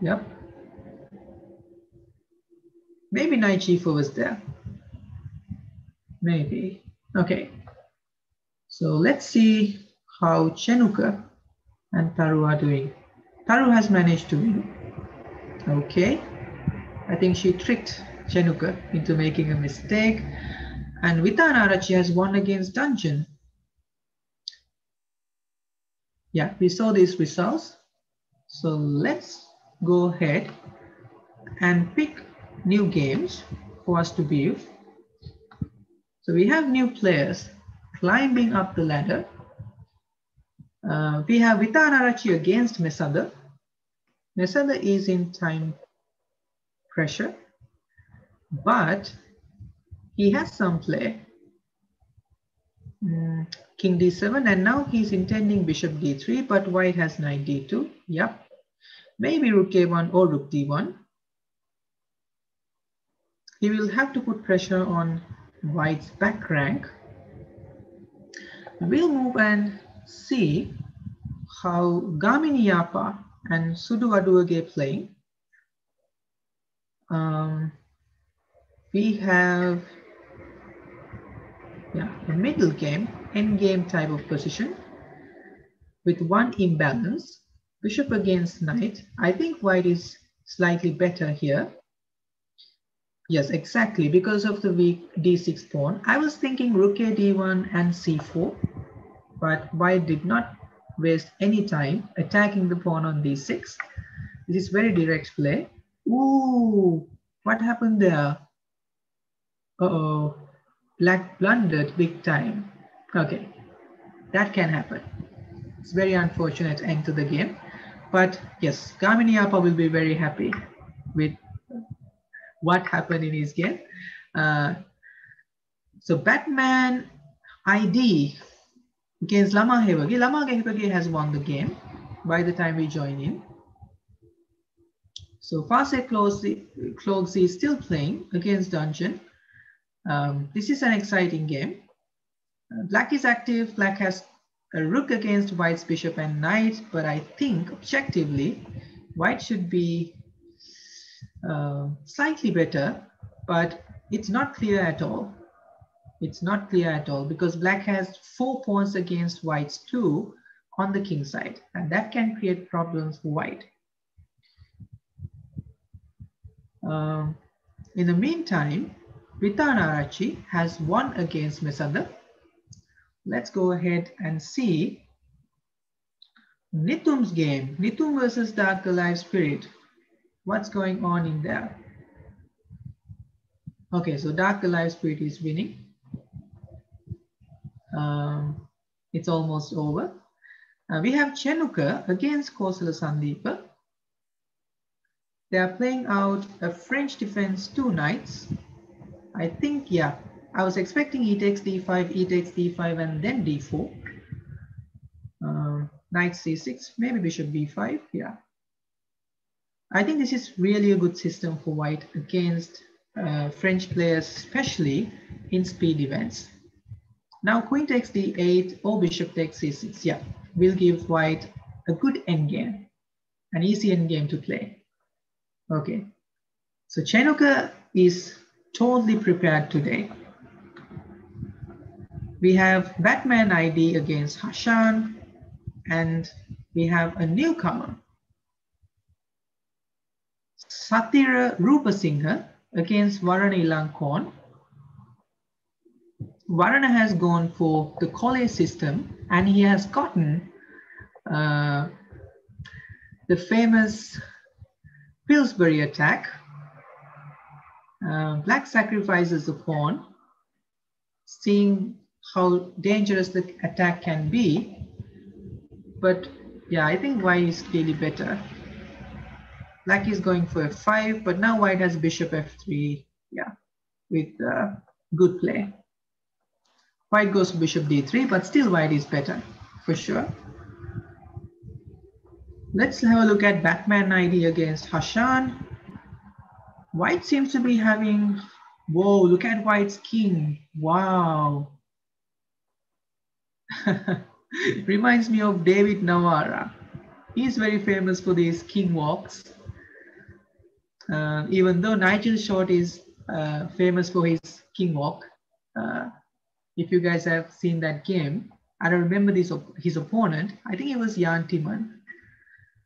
Yep. Maybe knight g4 was there. Maybe. Okay, so let's see how Chenuka and Tharu are doing. Tharu has managed to win. Okay, I think she tricked Chenuka into making a mistake. And Vitanarachi has won against Dungeon. Yeah, we saw these results. So let's go ahead and pick new games for us to view. So we have new players climbing up the ladder. Uh, we have Vita Vitanarachi against Mesada. Mesada is in time pressure, but he has some play. Mm, King d7, and now he's intending bishop d3, but white has knight d2. Yep. Maybe rook a1 or rook d1. He will have to put pressure on white's back rank. We'll move and see how Gamini Yapa and Sudu Aduage playing. Um, we have yeah, a middle game, end game type of position with one imbalance, bishop against knight. I think white is slightly better here. Yes, exactly, because of the weak d6 pawn. I was thinking rook a d1 and c4, but white did not waste any time attacking the pawn on d6. This is very direct play. Ooh, what happened there? Uh-oh, black blundered big time. Okay, that can happen. It's very unfortunate end to the game. But yes, Gamini Yapa will be very happy with what happened in his game. Uh, so Batman ID against Lama Hevagi. Lama Hevagi has won the game by the time we join in. So Fase Clogsy is still playing against Dungeon. Um, this is an exciting game. Uh, black is active. Black has a rook against white's bishop and knight, but I think objectively, white should be uh, slightly better, but it's not clear at all. It's not clear at all because black has four pawns against white's two on the king side, and that can create problems for white. Um, in the meantime, Vitanarachi has won against Mesada. Let's go ahead and see Nitum's game, Nitum versus Dark Alive Spirit. What's going on in there? Okay, so Dark Alive Spirit is winning. Um, it's almost over. Uh, we have Chenuka against Kosala Sandeepa. They are playing out a French defense two knights I think, yeah, I was expecting e takes d5, e takes d5, and then d4. Uh, knight c6, maybe bishop b5, yeah. I think this is really a good system for white against uh, French players, especially in speed events. Now queen takes d8 or bishop takes c6, yeah, will give white a good endgame, an easy endgame to play. Okay, so Chenuka is totally prepared today. We have Batman ID against Hashan, and we have a newcomer, Satira Rupasinghe against Varana Ilankon. Varana has gone for the Colle system and he has gotten uh, the famous Pillsbury attack uh, black sacrifices a pawn, seeing how dangerous the attack can be. But yeah, I think white is clearly better. Black is going for f5, but now white has bishop f3, yeah, with uh, good play. White goes for bishop d3, but still white is better, for sure. Let's have a look at Batman ID against Hashan. White seems to be having, whoa, look at White's king. Wow. Reminds me of David Navara. He's very famous for these king walks. Uh, even though Nigel Short is uh, famous for his king walk, uh, If you guys have seen that game, I don't remember this, his opponent. I think it was Jan Timman,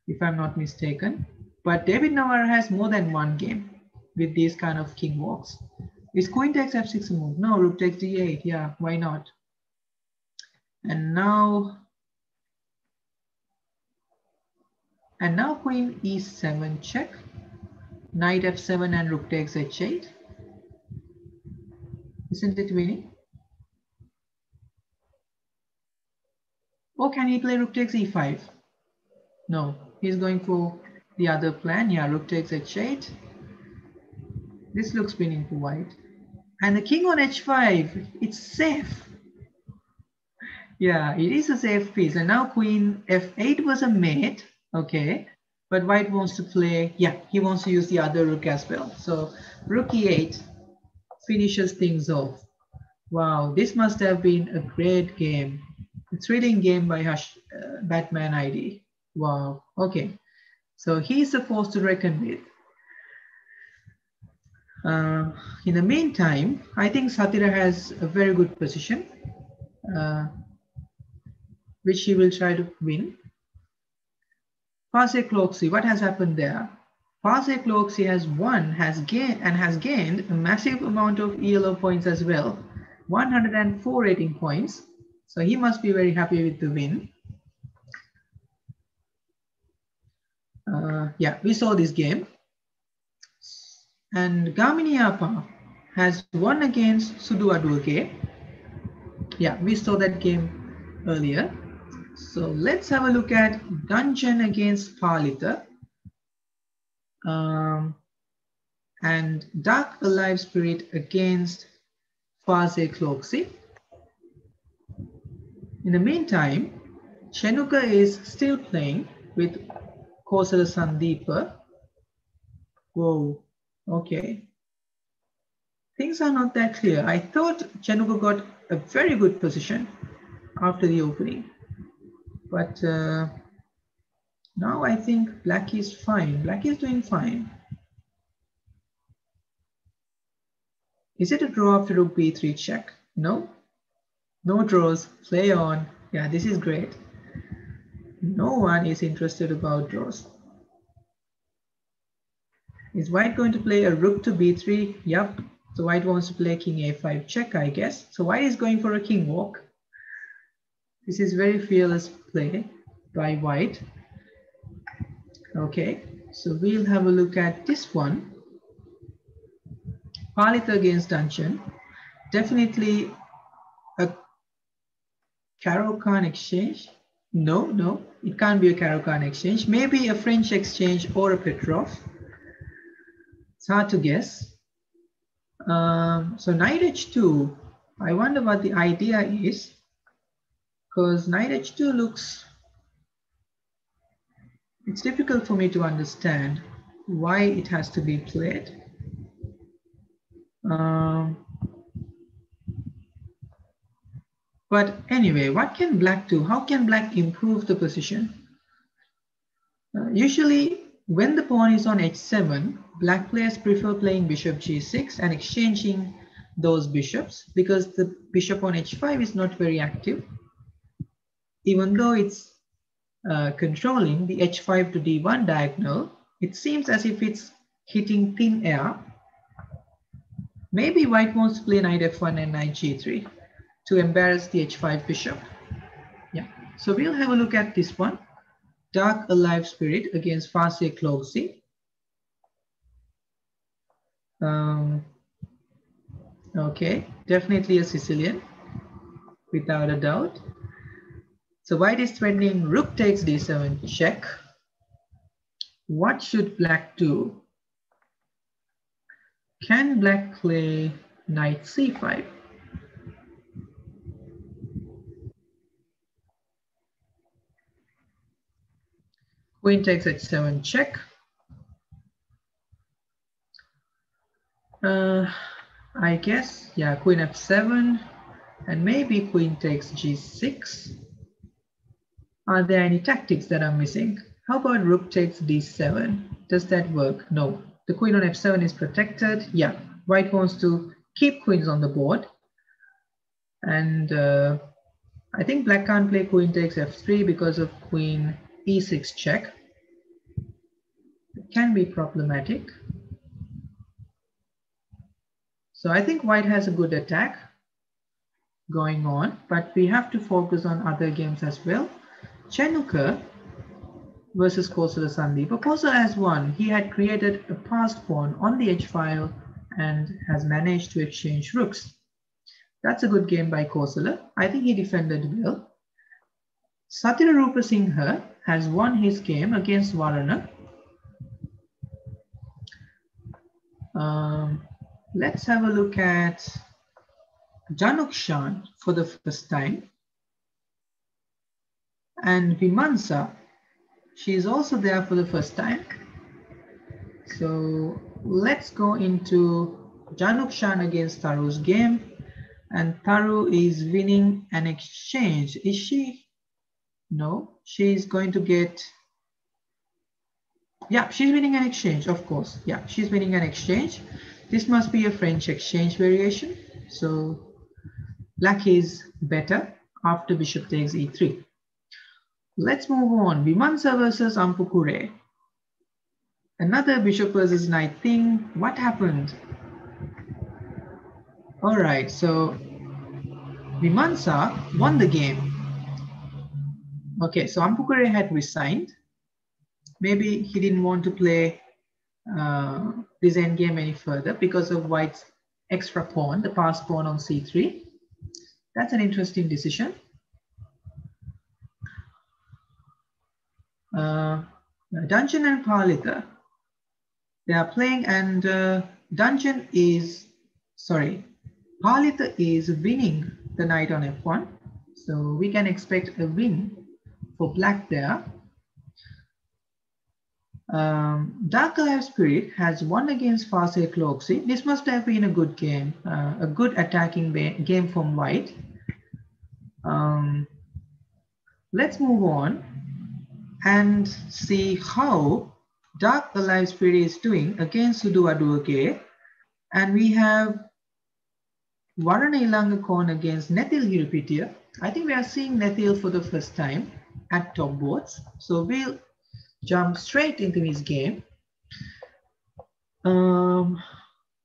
if I'm not mistaken. But David Navara has more than one game with these kind of king walks. Is queen takes f6 a move? No, rook takes d8. Yeah, why not? And now, and now queen e7 check. Knight f7 and rook takes h8. Isn't it winning? Or can he play rook takes e5? No, he's going for the other plan. Yeah, rook takes h8. This looks winning for white. And the king on h5, it's safe. Yeah, it is a safe piece. And now queen f8 was a mate, okay. But white wants to play, yeah, he wants to use the other rook as well. So rook e8 finishes things off. Wow, this must have been a great game. Thrilling game by Hush, uh, Batman ID. Wow, okay. So he's force to reckon with. Uh, in the meantime, I think Satira has a very good position, uh, which he will try to win. Parse Cloxy, what has happened there? Parse Cloxy has won, has gained, and has gained a massive amount of ELO points as well. 104 rating points. So he must be very happy with the win. Uh, yeah, we saw this game. And Gamini has won against Sudu Aduke. Yeah, we saw that game earlier. So let's have a look at Dungeon against Palita. Um, and Dark Alive Spirit against Fase Cloxy. In the meantime, Chenuka is still playing with Kosala Sandeepa. Whoa, Okay. Things are not that clear. I thought Chenuka got a very good position after the opening. But uh, now I think black is fine. Black is doing fine. Is it a draw after rook b3 check? No. No draws. Play on. Yeah, this is great. No one is interested about draws. Is white going to play a rook to b3? Yep. So white wants to play king a5 check, I guess. So white is going for a king walk. This is very fearless play by white. Okay, so we'll have a look at this one. Palita against Dungeon. Definitely Caro-Kann exchange. No, no, it can't be a Caro-Kann exchange. Maybe a French exchange or a Petrov. It's hard to guess. Um, so knight h2, I wonder what the idea is because knight h2 looks, it's difficult for me to understand why it has to be played. Um, but anyway, what can black do? How can black improve the position? Uh, usually when the pawn is on h7, black players prefer playing bishop g6 and exchanging those bishops because the bishop on h5 is not very active. Even though it's uh, controlling the h5 to d1 diagonal, it seems as if it's hitting thin air. Maybe white wants to play knight f1 and knight g3 to embarrass the h5 bishop. Yeah, so we'll have a look at this one. Dark Alive Spirit against Fase Cloxy. Um, okay, definitely a Sicilian, without a doubt. So white is threatening rook takes d7 check. What should black do? Can black play knight c5? Queen takes h7 check. Uh, I guess, yeah, queen f7, and maybe queen takes g6. Are there any tactics that I'm missing? How about rook takes d7? Does that work? No. The queen on f7 is protected. Yeah, white wants to keep queens on the board. And uh, I think black can't play queen takes f3 because of queen e6 check. It can be problematic. So I think white has a good attack going on, but we have to focus on other games as well. Chenuka versus Kosala Sandeepa. Kosala has won. He had created a passed pawn on the h file and has managed to exchange rooks. That's a good game by Kosala. I think he defended well. Rupa Singha has won his game against Varana. Um, let's have a look at Janukshan for the first time. And Vimansa, she is also there for the first time. So let's go into Janukshan against Tharu's game. And Tharu is winning an exchange. Is she? No, she's going to get, yeah, she's winning an exchange, of course. Yeah, she's winning an exchange. This must be a French exchange variation. So black is better after bishop takes e3. Let's move on. Vimansa versus Ampukure. Another bishop versus knight thing. What happened? All right, so Vimansa won the game. Okay, so Ampukure had resigned. Maybe he didn't want to play uh, this endgame any further because of white's extra pawn, the passed pawn on c3. That's an interesting decision. Uh, Dungeon and Palita, they are playing and uh, Dungeon is, sorry, Palita is winning the knight on f1. So we can expect a win for black there. Um, Dark Alive Spirit has won against Farse Cloxy. This must have been a good game, uh, a good attacking game from white. Um, let's move on and see how Dark Alive Spirit is doing against Sudu Aduake. And we have Varana Ilangakon against Nethil Hirupitiya. I think we are seeing Nethil for the first time at top boards. So we'll jump straight into his game. Um,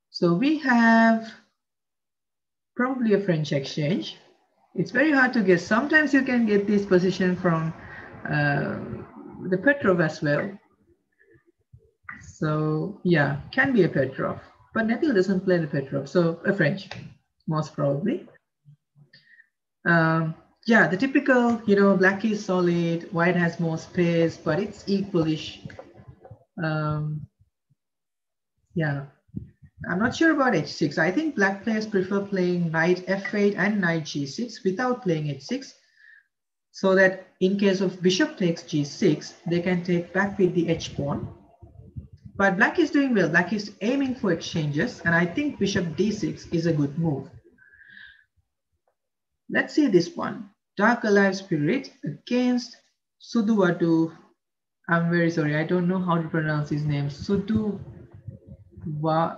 so we have probably a French exchange. It's very hard to guess. Sometimes you can get this position from uh, the Petrov as well. So yeah, can be a Petrov, but Nethil doesn't play the Petrov, so a French, most probably. Um, yeah, the typical, you know, black is solid, white has more space, but it's equalish. Um, yeah, I'm not sure about h6. I think black players prefer playing knight f8 and knight g6 without playing h6 so that in case of bishop takes g6, they can take back with the h pawn. But black is doing well. Black is aiming for exchanges, and I think bishop d6 is a good move. Let's see this one. Dark Alive Spirit against Suduwadu. I'm very sorry, I don't know how to pronounce his name. Sudu Wa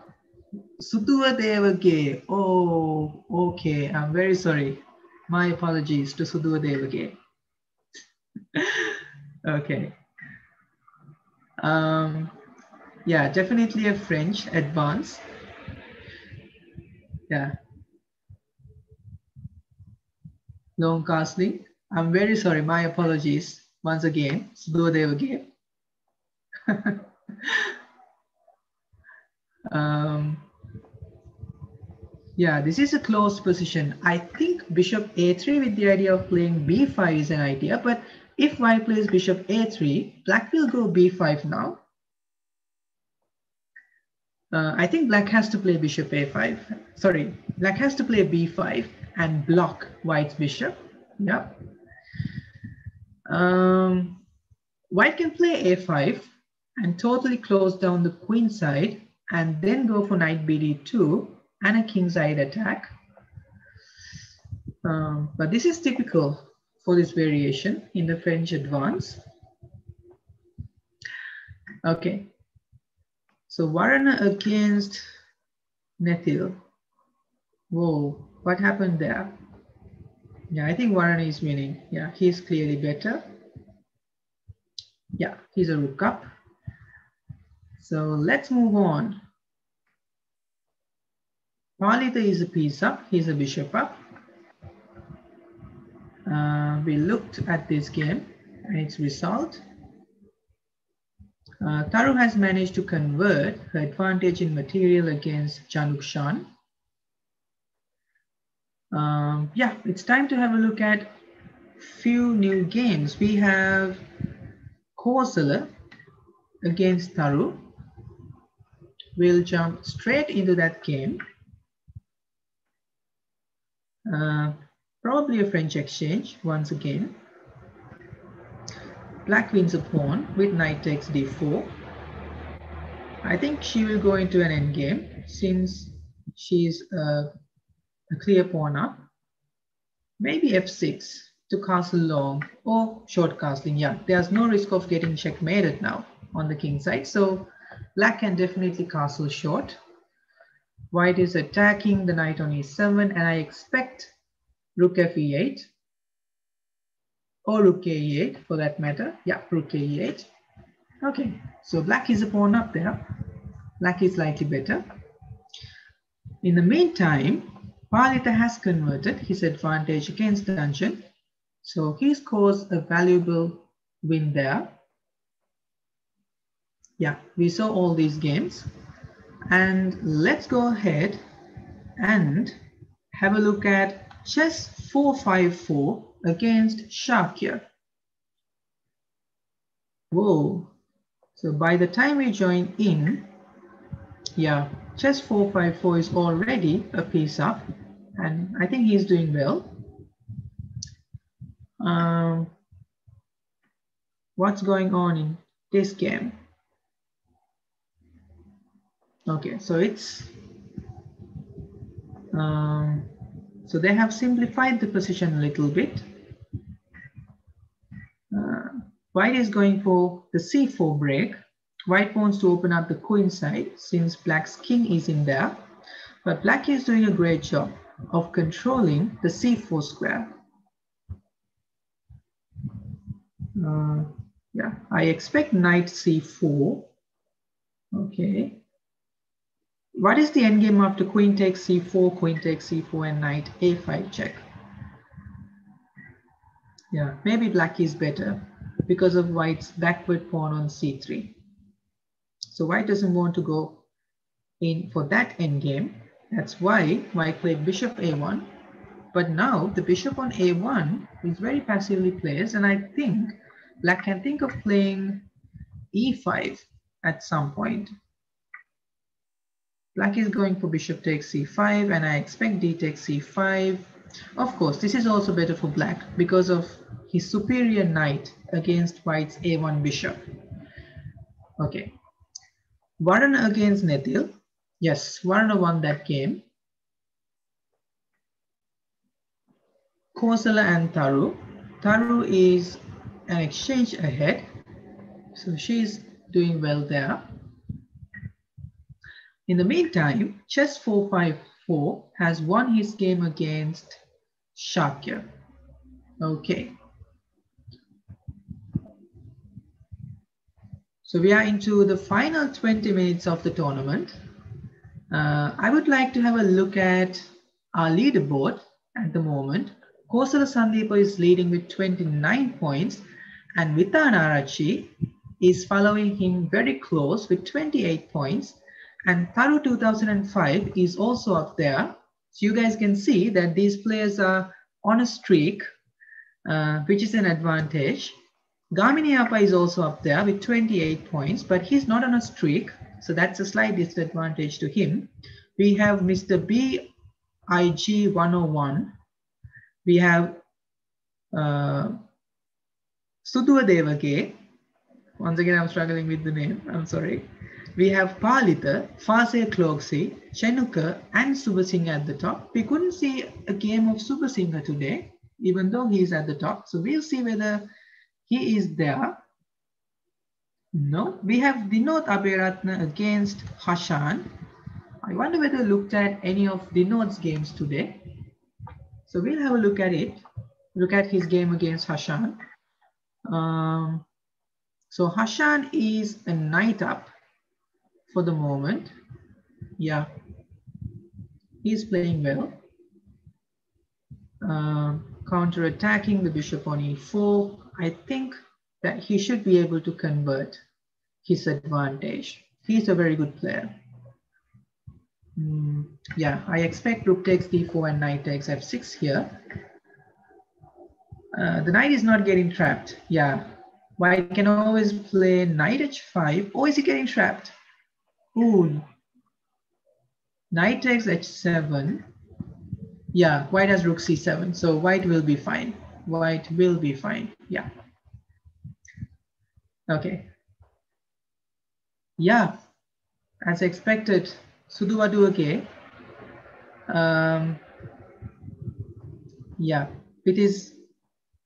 Suduwadevage. Oh, okay. I'm very sorry. My apologies to Suduwadevage. okay. Um, yeah, definitely a French advance. Yeah, long castling. I'm very sorry. My apologies once again. Sudodev again. um, yeah, this is a closed position. I think bishop a3 with the idea of playing b5 is an idea, but if white plays bishop a3, black will go b5 now. Uh, I think black has to play bishop a5. Sorry, black has to play b5 and block white's bishop. Yeah. Um, white can play a5 and totally close down the queen side and then go for knight bd2 and a king side attack. Um, but this is typical for this variation in the French advance. Okay, so Varana against Nethil. Whoa, what happened there? Yeah, I think Warren is winning. Yeah, he's clearly better. Yeah, he's a rook up. So let's move on. Palitha is a piece up. He's a bishop up. Uh, we looked at this game and its result. Uh, Tharu has managed to convert her advantage in material against Janukshan. Um, yeah, it's time to have a look at few new games. We have Kosala against Tharu. We'll jump straight into that game. Uh, probably a French exchange once again. Black wins a pawn with knight takes d4. I think she will go into an endgame since she's a, a clear pawn up. Maybe f6 to castle long or short castling. Yeah, there's no risk of getting checkmated now on the king side. So black can definitely castle short. White is attacking the knight on e7 and I expect rook f e8 or rook e8 for that matter. Yeah, rook e8. Okay, so black is a pawn up there. Black is slightly better. In the meantime, Palitha has converted his advantage against the Dungeon. So he scores a valuable win there. Yeah, we saw all these games. And let's go ahead and have a look at chess 454 against Shakir. Whoa. So by the time we join in, yeah, chess 454 is already a piece up and I think he's doing well. Um, what's going on in this game? Okay, so it's um, so they have simplified the position a little bit. Uh, white is going for the c4 break. White wants to open up the queen side since black's king is in there. But black is doing a great job of controlling the c4 square. Uh, yeah, I expect knight c4. Okay. What is the endgame after queen takes c4, queen takes c4, and knight a5 check? Yeah, maybe black is better because of white's backward pawn on c3. So white doesn't want to go in for that endgame. That's why white played bishop a1. But now the bishop on a1 is very passively placed, and I think black can think of playing e5 at some point. Black is going for bishop takes c5 and I expect d takes c5. Of course, this is also better for black because of his superior knight against white's a1 bishop. Okay. Varana against Nethil. Yes, Varana won that game. Kosala and Tharu. Tharu is an exchange ahead. So she's doing well there. In the meantime, Chess 454 has won his game against Shakir. Okay. So we are into the final 20 minutes of the tournament. Uh, I would like to have a look at our leaderboard at the moment. Kosala Sandeepa is leading with 29 points and Vitana Arachi is following him very close with 28 points and Taru 2005 is also up there. So you guys can see that these players are on a streak, uh, which is an advantage. Gamini Appa is also up there with 28 points, but he's not on a streak. So that's a slight disadvantage to him. We have Mr. BIG 101. We have uh, Sudua Devage. Once again, I'm struggling with the name. I'm sorry we have Palitha, Fase Kloksi, Chenuka, and Subasingha at the top. We couldn't see a game of Subasingha today, even though he is at the top. So we'll see whether he is there. No, we have Dinoth Aberatna against Hashan. I wonder whether looked at any of Dinoth's games today. So we'll have a look at it. look at his game against Hashan. Um, so Hashan is a knight up for the moment. Yeah, he's playing well. Uh, counter-attacking the bishop on e4. I think that he should be able to convert his advantage. He's a very good player. Mm, yeah, I expect rook takes d4 and knight takes f6 here. Uh, the knight is not getting trapped. Yeah, white can always play knight h5. Or is he getting trapped? Ooh. Knight takes h7. Yeah, white has rook c7. So white will be fine. White will be fine. Yeah. Okay. Yeah, as expected, Suduwadu okay. Um, yeah, his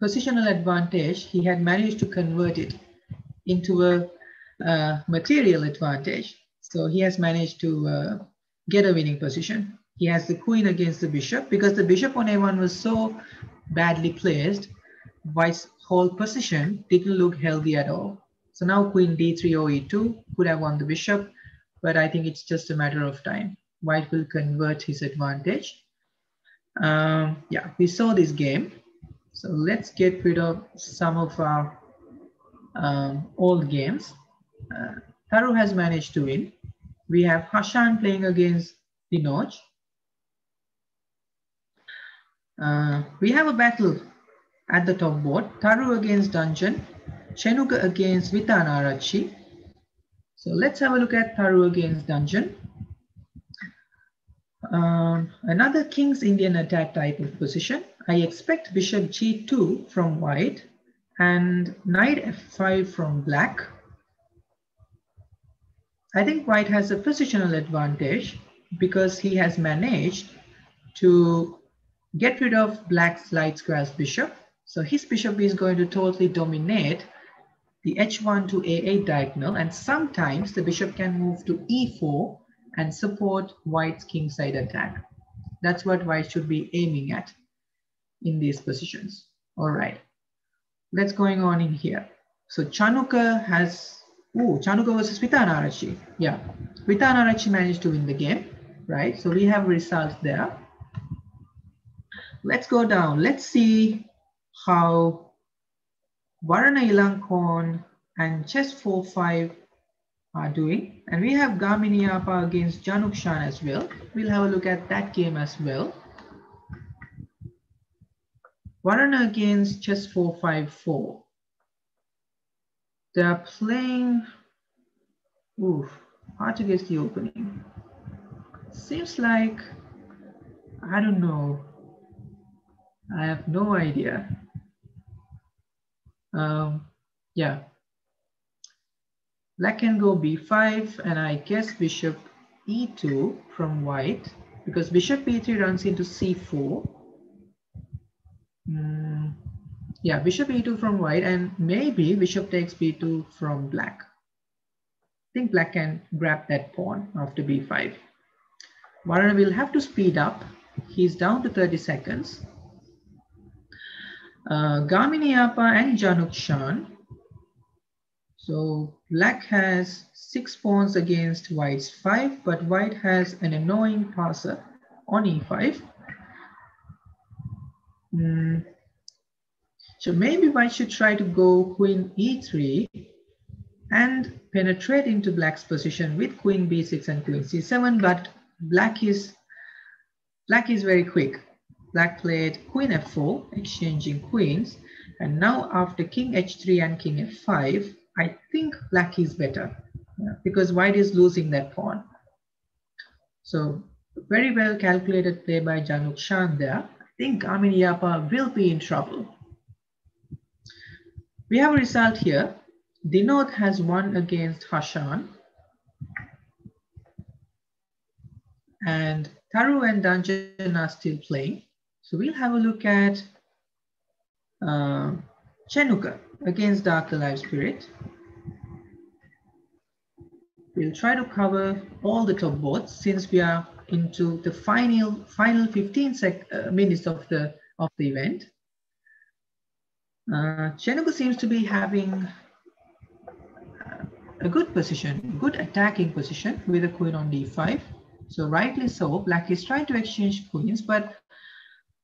positional advantage, he had managed to convert it into a uh, material advantage. So he has managed to uh, get a winning position. He has the queen against the bishop because the bishop on a1 was so badly placed, white's whole position didn't look healthy at all. So now queen d3 or e2 could have won the bishop, but I think it's just a matter of time. White will convert his advantage. Um, yeah, we saw this game. So let's get rid of some of our um, old games. Uh, Tharu has managed to win. We have Hashan playing against Dinoj. Uh, we have a battle at the top board. Tharu against Dungeon. Chenuka against Vitanarachi. So let's have a look at Tharu against Dungeon. Um, another King's Indian attack type of position. I expect bishop g2 from white and knight f5 from black. I think white has a positional advantage because he has managed to get rid of black's light square's bishop. So his bishop is going to totally dominate the h1 to a8 diagonal and sometimes the bishop can move to e4 and support white's kingside attack. That's what white should be aiming at in these positions. All right, let's going on in here. So Chenuka has, oh, Chenuka versus Vitanarachi. Yeah, Vitanarachi managed to win the game, right? So we have results there. Let's go down. Let's see how Varana Ilankon and Chess 4-5 are doing. And we have Gamini Apa against Janukshan as well. We'll have a look at that game as well. Varana against chess 454. They're playing, oof, hard to guess the opening. Seems like, I don't know. I have no idea. Um, yeah. Black can go b5 and I guess bishop e2 from white because bishop e3 runs into c4 Mm, yeah, bishop e2 from white and maybe bishop takes b2 from black. I think black can grab that pawn after b5. Varana will have to speed up. He's down to 30 seconds. Uh, Gamini Apa and Janukshan. So black has six pawns against white's five, but white has an annoying passer on e5. Mm. So maybe white should try to go queen e3 and penetrate into black's position with queen b6 and queen c7, but black is black is very quick. Black played queen f4, exchanging queens, and now after king h3 and king f5, I think black is better yeah, because white is losing that pawn. So very well calculated play by Janukshan there I think Gamini Yapa will be in trouble. We have a result here. Dinoth has won against Hashan. And Tharu and Dungeon are still playing. So we'll have a look at uh, Chenuka against Dark Alive Spirit. We'll try to cover all the top boards since we are into the final final 15 sec, uh, minutes of the of the event. Uh, Chenuka seems to be having a good position, good attacking position with a queen on d5. So rightly so, black is trying to exchange queens, but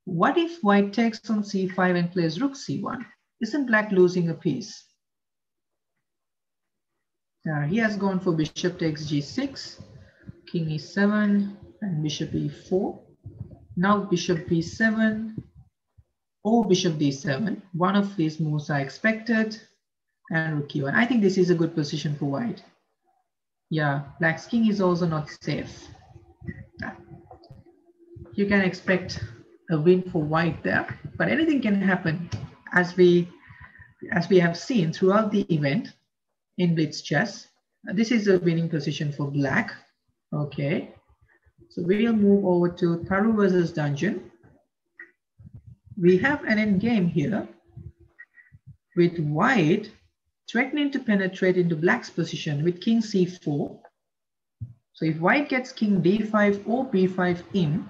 what if white takes on c5 and plays rook c1? Isn't black losing a piece? Uh, he has gone for bishop takes g6, king e7, and bishop e4. Now bishop b7 or bishop d7. One of these moves are expected and rook e1. I think this is a good position for white. Yeah, black's king is also not safe. You can expect a win for white there, but anything can happen as we as we have seen throughout the event in blitz chess. This is a winning position for black. Okay, so we'll move over to Tharu versus Dungeon. We have an end game here with white threatening to penetrate into black's position with king c4. So if white gets king d5 or b5 in,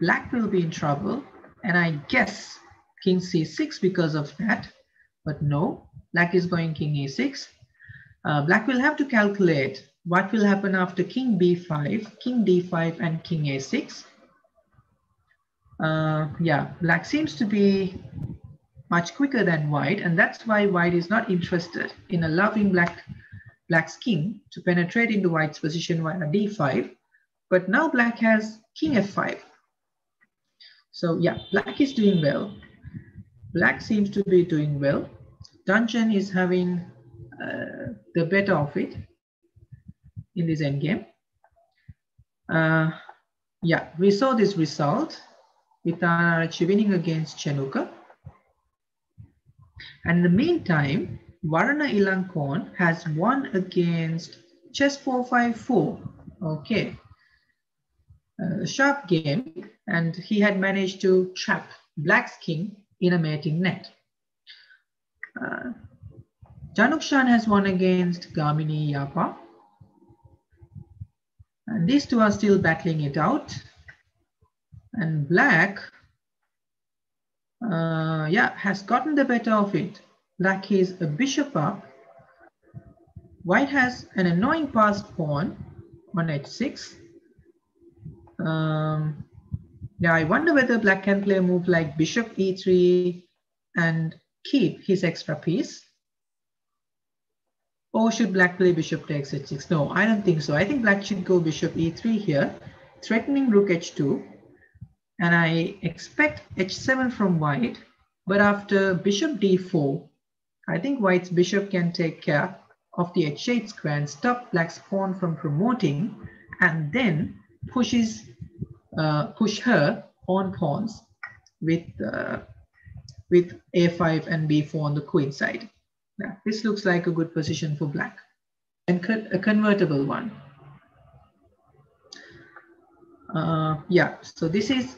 black will be in trouble. And I guess king c6 because of that. But no, black is going king a6. Uh, black will have to calculate what will happen after king b5, king d5, and king a6. Uh, yeah, black seems to be much quicker than white, and that's why white is not interested in allowing black black's king to penetrate into white's position via d5. But now black has king f5. So yeah, black is doing well. Black seems to be doing well. Dungeon is having uh, the better of it in this endgame. Uh, yeah, we saw this result with Archie winning against Chenuka. And in the meantime, Varana Ilankon has won against chess 454. Okay. A sharp game, and he had managed to trap Black's king in a mating net. Uh, Janukshan has won against Gamini Yapa. And these two are still battling it out. And Black uh, yeah, has gotten the better of it. Black is a bishop up. White has an annoying passed pawn on h6. Um, yeah, I wonder whether black can play a move like bishop e3 and keep his extra piece. Or should black play bishop takes h6? No, I don't think so. I think black should go bishop e3 here, threatening rook h2 and I expect h7 from white, but after bishop d4, I think white's bishop can take care of the h8 square and stop black's pawn from promoting and then pushes uh, push her on pawns with uh, with a5 and b4 on the queen side. Yeah, this looks like a good position for black and a convertible one. Uh, yeah, so this is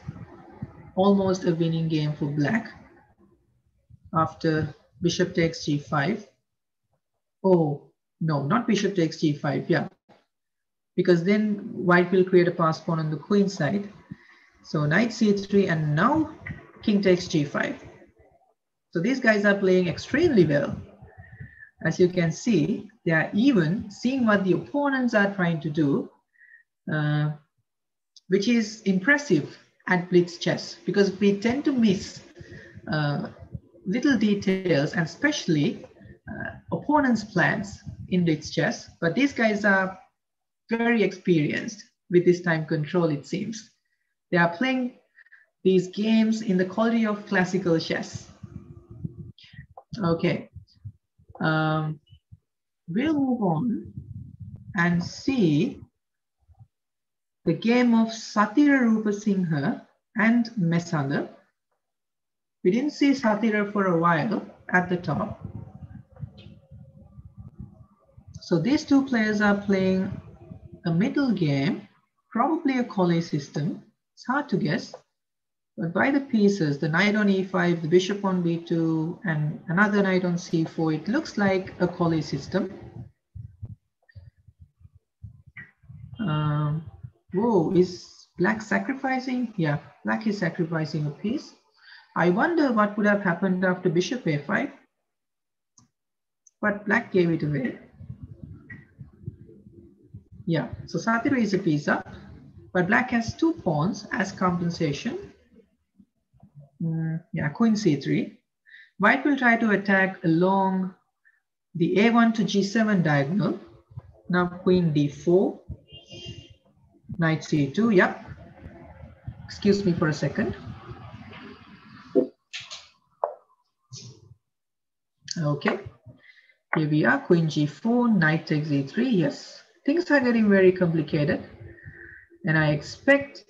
almost a winning game for black after bishop takes g5. Oh, no, not bishop takes g5, yeah. Because then white will create a pass pawn on the queen side. So knight c3 and now king takes g5. So these guys are playing extremely well. As you can see, they are even seeing what the opponents are trying to do uh, which is impressive at blitz chess because we tend to miss uh, little details and especially uh, opponents' plans in blitz chess. But these guys are very experienced with this time control, it seems. They are playing these games in the quality of classical chess. Okay, um, we'll move on and see the game of Sathira Rupasinghe and Mesada. We didn't see Sathira for a while at the top. So these two players are playing a middle game, probably a Colle system. It's hard to guess, but by the pieces, the knight on e5, the bishop on b2, and another knight on c4, it looks like a Colle system. Um, Whoa, is black sacrificing? Yeah, black is sacrificing a piece. I wonder what would have happened after bishop a5, but black gave it away. Yeah, so Satira is a piece up, but black has two pawns as compensation. Mm, yeah, queen c3. White will try to attack along the a1 to g7 diagonal. Now queen d4, knight c2, yep. Excuse me for a second. Okay, here we are, queen g4, knight takes e3, yes. Things are getting very complicated. And I expect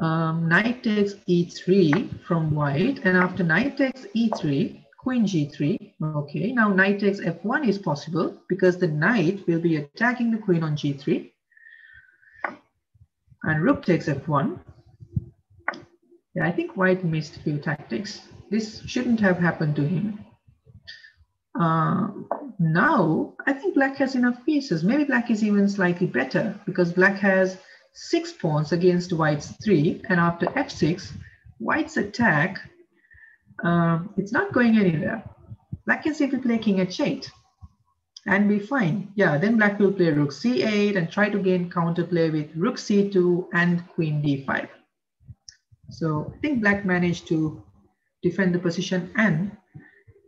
um, knight takes e3 from white. And after knight takes e3, queen g3. Okay, now knight takes f1 is possible because the knight will be attacking the queen on g3. And rook takes f1. Yeah, I think white missed a few tactics. This shouldn't have happened to him. Uh, now, I think black has enough pieces. Maybe black is even slightly better because black has six pawns against white's three. And after f6, white's attack, uh, it's not going anywhere. Black can simply play king h8 and be fine. Yeah, then black will play rook c8 and try to gain counterplay with rook c2 and queen d5. So I think black managed to defend the position and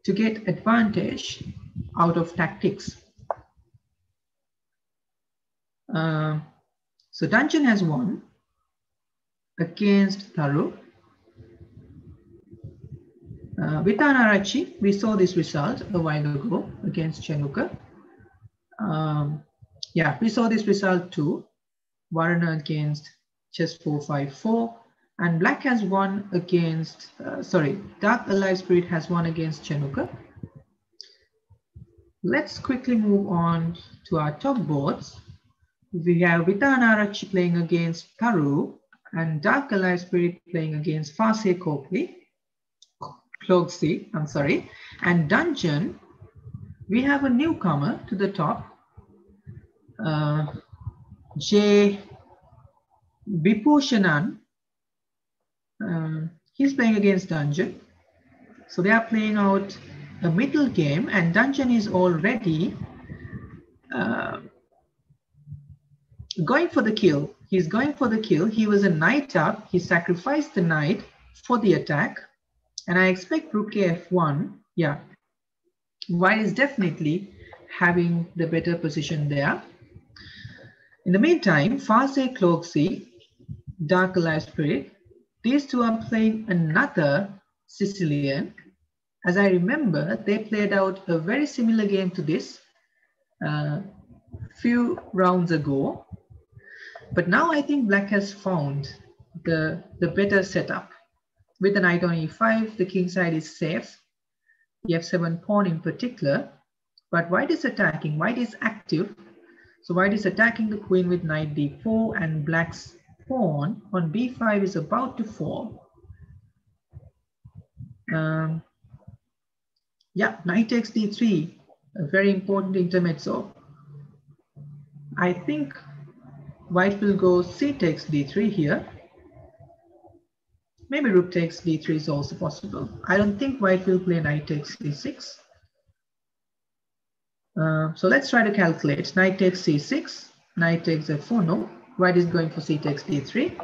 to get advantage out of tactics. Uh, so Dungeon has won against Tharu. Uh, Vitanarachi, we saw this result a while ago against Chenuka. Um, yeah, we saw this result too. Varana against chess 454 and black has won against, uh, sorry, dark alive spirit has won against Chenuka. Let's quickly move on to our top boards. We have Vitanarachi playing against Paru and Dark Alive Spirit playing against Farse Copley, Clogsy, I'm sorry. And Dungeon, we have a newcomer to the top, J. Bipushanan um, he's playing against Dungeon. So they are playing out a middle game and Dungeon is already uh, going for the kill. He's going for the kill. He was a knight up. He sacrificed the knight for the attack. And I expect rook f1. Yeah. White is definitely having the better position there. In the meantime, Cloaksy, Dark Alive Spirit, these two are playing another Sicilian. As I remember, they played out a very similar game to this uh, few rounds ago. But now I think black has found the, the better setup. With the knight on e5, the king side is safe. The f7 pawn in particular. But white is attacking, white is active. So white is attacking the queen with knight d4 and black's pawn on b5 is about to fall. Um, yeah, knight takes d3, a very important intermezzo. I think white will go c takes d3 here. Maybe rook takes d3 is also possible. I don't think white will play knight takes c6. Uh, so let's try to calculate. Knight takes c6, knight takes f4, no. White is going for c takes d3,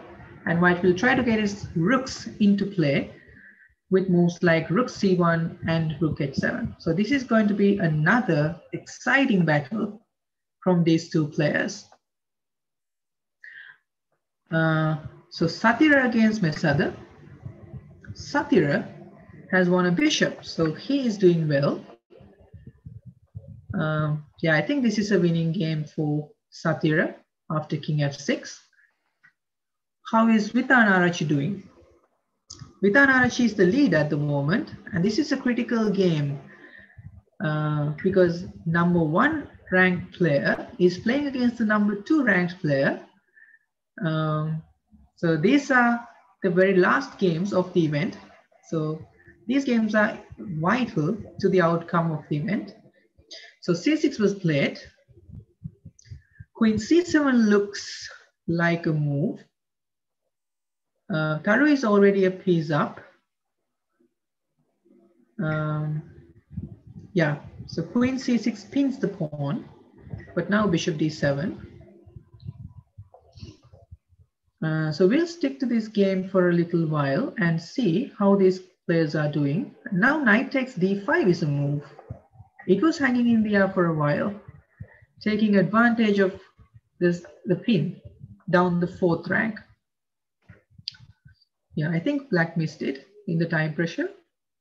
and white will try to get his rooks into play with moves like rook c1 and rook h7. So this is going to be another exciting battle from these two players. Uh, so Satira against Mesada. Satira has won a bishop, so he is doing well. Um, yeah, I think this is a winning game for Satira after king f6. How is Vitanarachi doing? Vitanarachi is the lead at the moment, and this is a critical game uh, because number one ranked player is playing against the number two ranked player. Um, so these are the very last games of the event. So these games are vital to the outcome of the event. So c6 was played Queen c7 looks like a move. Uh, is already a piece up. Um, yeah, so queen c6 pins the pawn, but now bishop d7. Uh, so we'll stick to this game for a little while and see how these players are doing. Now knight takes d5 is a move. It was hanging in the air for a while, taking advantage of this the pin down the fourth rank. Yeah, I think black missed it in the time pressure,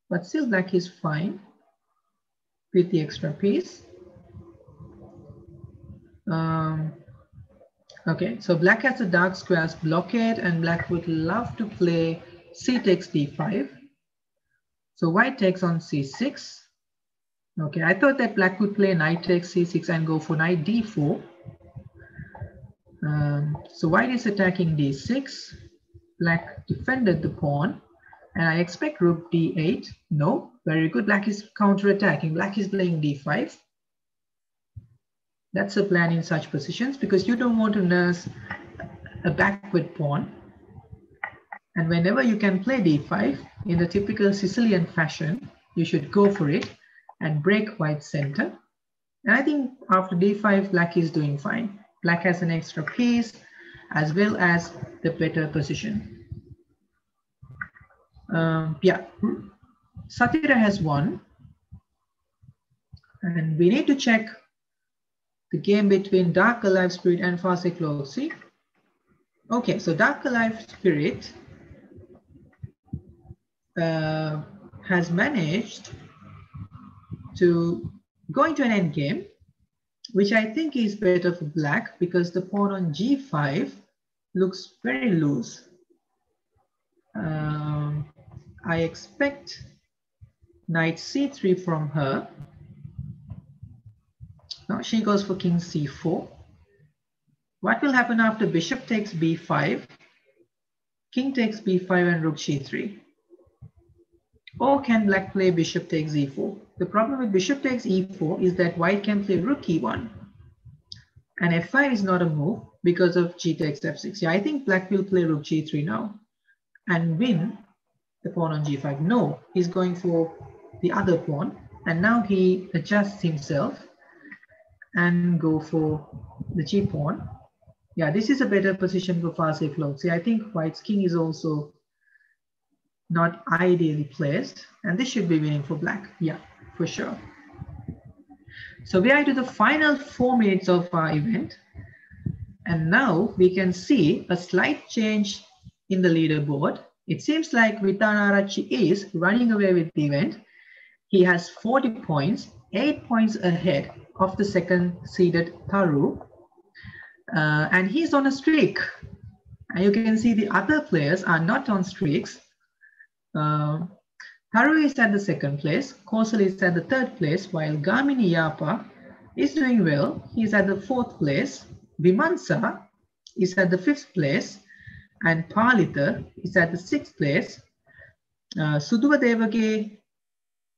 but still black is fine with the extra piece. Um, okay, so black has a dark squares blockade and black would love to play c takes d5. So white takes on c6. Okay, I thought that black would play knight takes c6 and go for knight d4. Um, so white is attacking d6. Black defended the pawn. And I expect rook d8. No, very good. Black is counter-attacking. Black is playing d5. That's a plan in such positions because you don't want to nurse a backward pawn. And whenever you can play d5 in the typical Sicilian fashion, you should go for it and break white center. And I think after d5, black is doing fine. Black has an extra piece as well as the better position. Um, yeah, Satira has won. And we need to check the game between Dark Alive Spirit and Farseklotsi. Okay, so Dark Alive Spirit uh, has managed to going to an endgame, which I think is better for black because the pawn on g5 looks very loose. Um, I expect knight c3 from her. Now she goes for king c4. What will happen after bishop takes b5? King takes b5 and rook c3. Or can black play bishop takes e4? The problem with bishop takes e4 is that white can play rook e1. And f5 is not a move because of g takes f6. Yeah, I think black will play rook g3 now and win the pawn on g5. No, he's going for the other pawn. And now he adjusts himself and go for the g pawn. Yeah, this is a better position for Farsi float. See, I think white's king is also not ideally placed. And this should be winning for black. Yeah, for sure. So we are into the final four minutes of our event. And now we can see a slight change in the leaderboard it seems like Vitanarachi is running away with the event. He has 40 points, eight points ahead of the second seeded Tharu. Uh, and he's on a streak. And you can see the other players are not on streaks. Uh, Tharu is at the second place, Kosal is at the third place, while Gamini Yapa is doing well. He's at the fourth place. Vimansa is at the fifth place and Palita is at the sixth place. Uh, Devage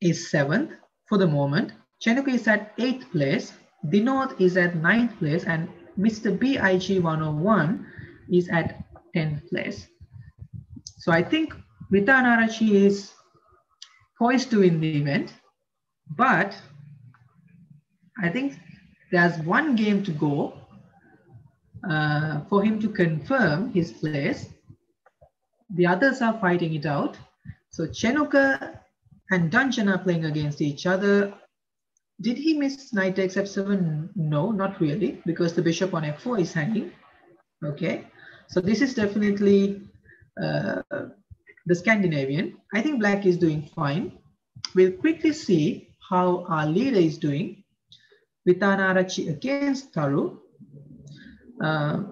is seventh for the moment. Chenuka is at eighth place. Dinoth is at ninth place and Mr. BIG 101 is at 10th place. So I think Vita Narachi is poised to win the event, but I think there's one game to go uh, for him to confirm his place. The others are fighting it out. So Chenuka and Dungeon are playing against each other. Did he miss knight takes f7? No, not really, because the bishop on f4 is hanging. Okay, so this is definitely uh, the Scandinavian. I think black is doing fine. We'll quickly see how our leader is doing. Vitanarachi against Tharu. Uh,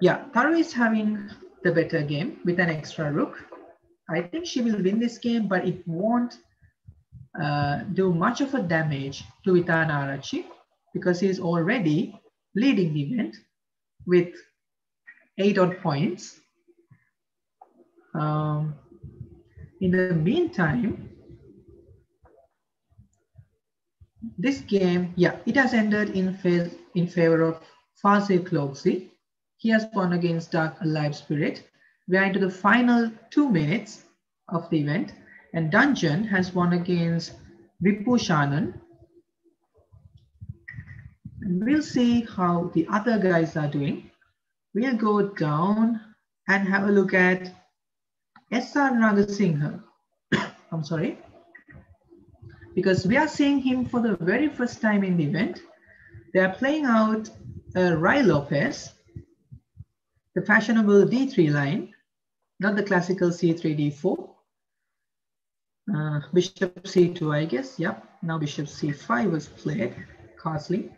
yeah, Tharu is having the better game with an extra rook. I think she will win this game, but it won't uh, do much of a damage to Vitana Arachi because he's already leading the event with eight odd points. Um, in the meantime, this game, yeah, it has ended in, fa in favor of Fase Cloxy. He has won against Dark Alive Spirit. We are into the final two minutes of the event. And Dungeon has won against Vipushanan. And we'll see how the other guys are doing. We'll go down and have a look at S.R. Nagasinghe. I'm sorry. Because we are seeing him for the very first time in the event. They are playing out uh, Ruy Lopez, the fashionable D3 line, not the classical C3, D4. Uh, bishop c2, I guess. Yep. Now bishop c5 was played. Castling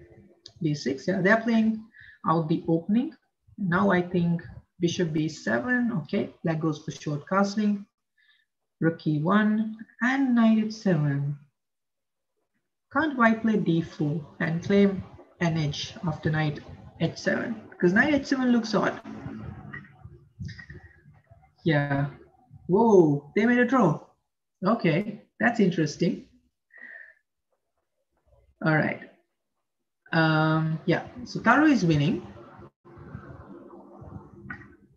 d6. Yeah, they're playing out the opening. Now I think bishop b7. Okay, that goes for short castling. Rook e1 and knight h7. Can't white play d4 and claim an edge after knight h7? Because knight h7 looks odd. Yeah. Whoa, they made a draw. Okay, that's interesting. All right. Um, yeah, so Tharu is winning.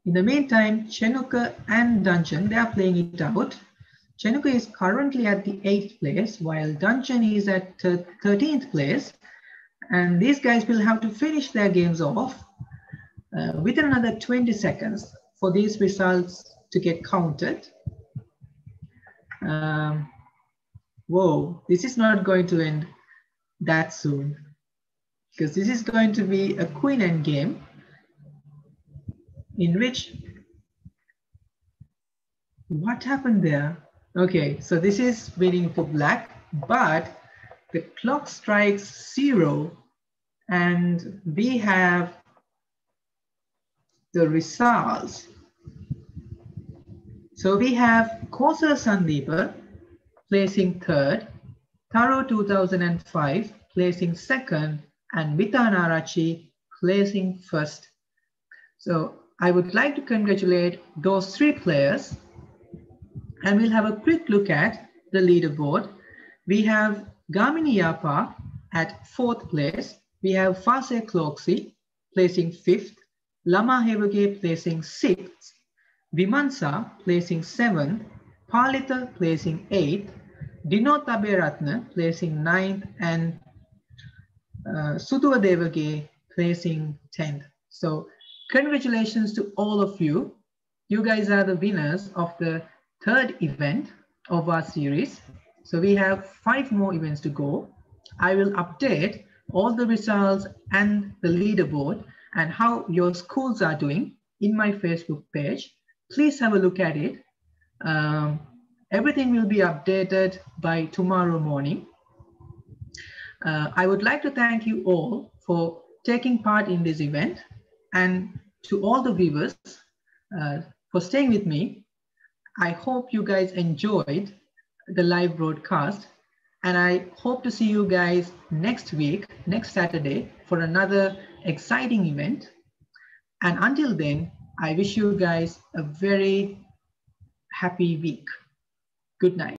In the meantime, Chenuka and Dungeon, they are playing it out. Chenuka is currently at the eighth place, while Dungeon is at 13th place. And these guys will have to finish their games off uh, within another 20 seconds for these results to get counted. Um, whoa, this is not going to end that soon because this is going to be a queen end game in which what happened there? Okay, so this is waiting for black, but the clock strikes zero and we have the results. So we have Kosa Sandeepa placing third, Tharu 2005 placing second, and Vitanarachi placing first. So I would like to congratulate those three players and we'll have a quick look at the leaderboard. We have Gamini Yapa at fourth place. We have Fase Kloksi placing fifth, Lama Hevage placing sixth, Vimansa placing seventh, Palita placing eighth, Dino Taberatna placing ninth, and uh, Sutuva Devage placing 10th. So congratulations to all of you. You guys are the winners of the third event of our series. So we have five more events to go. I will update all the results and the leaderboard and how your schools are doing in my Facebook page please have a look at it. Um, everything will be updated by tomorrow morning. Uh, I would like to thank you all for taking part in this event and to all the viewers uh, for staying with me. I hope you guys enjoyed the live broadcast and I hope to see you guys next week, next Saturday for another exciting event. And until then, I wish you guys a very happy week. Good night.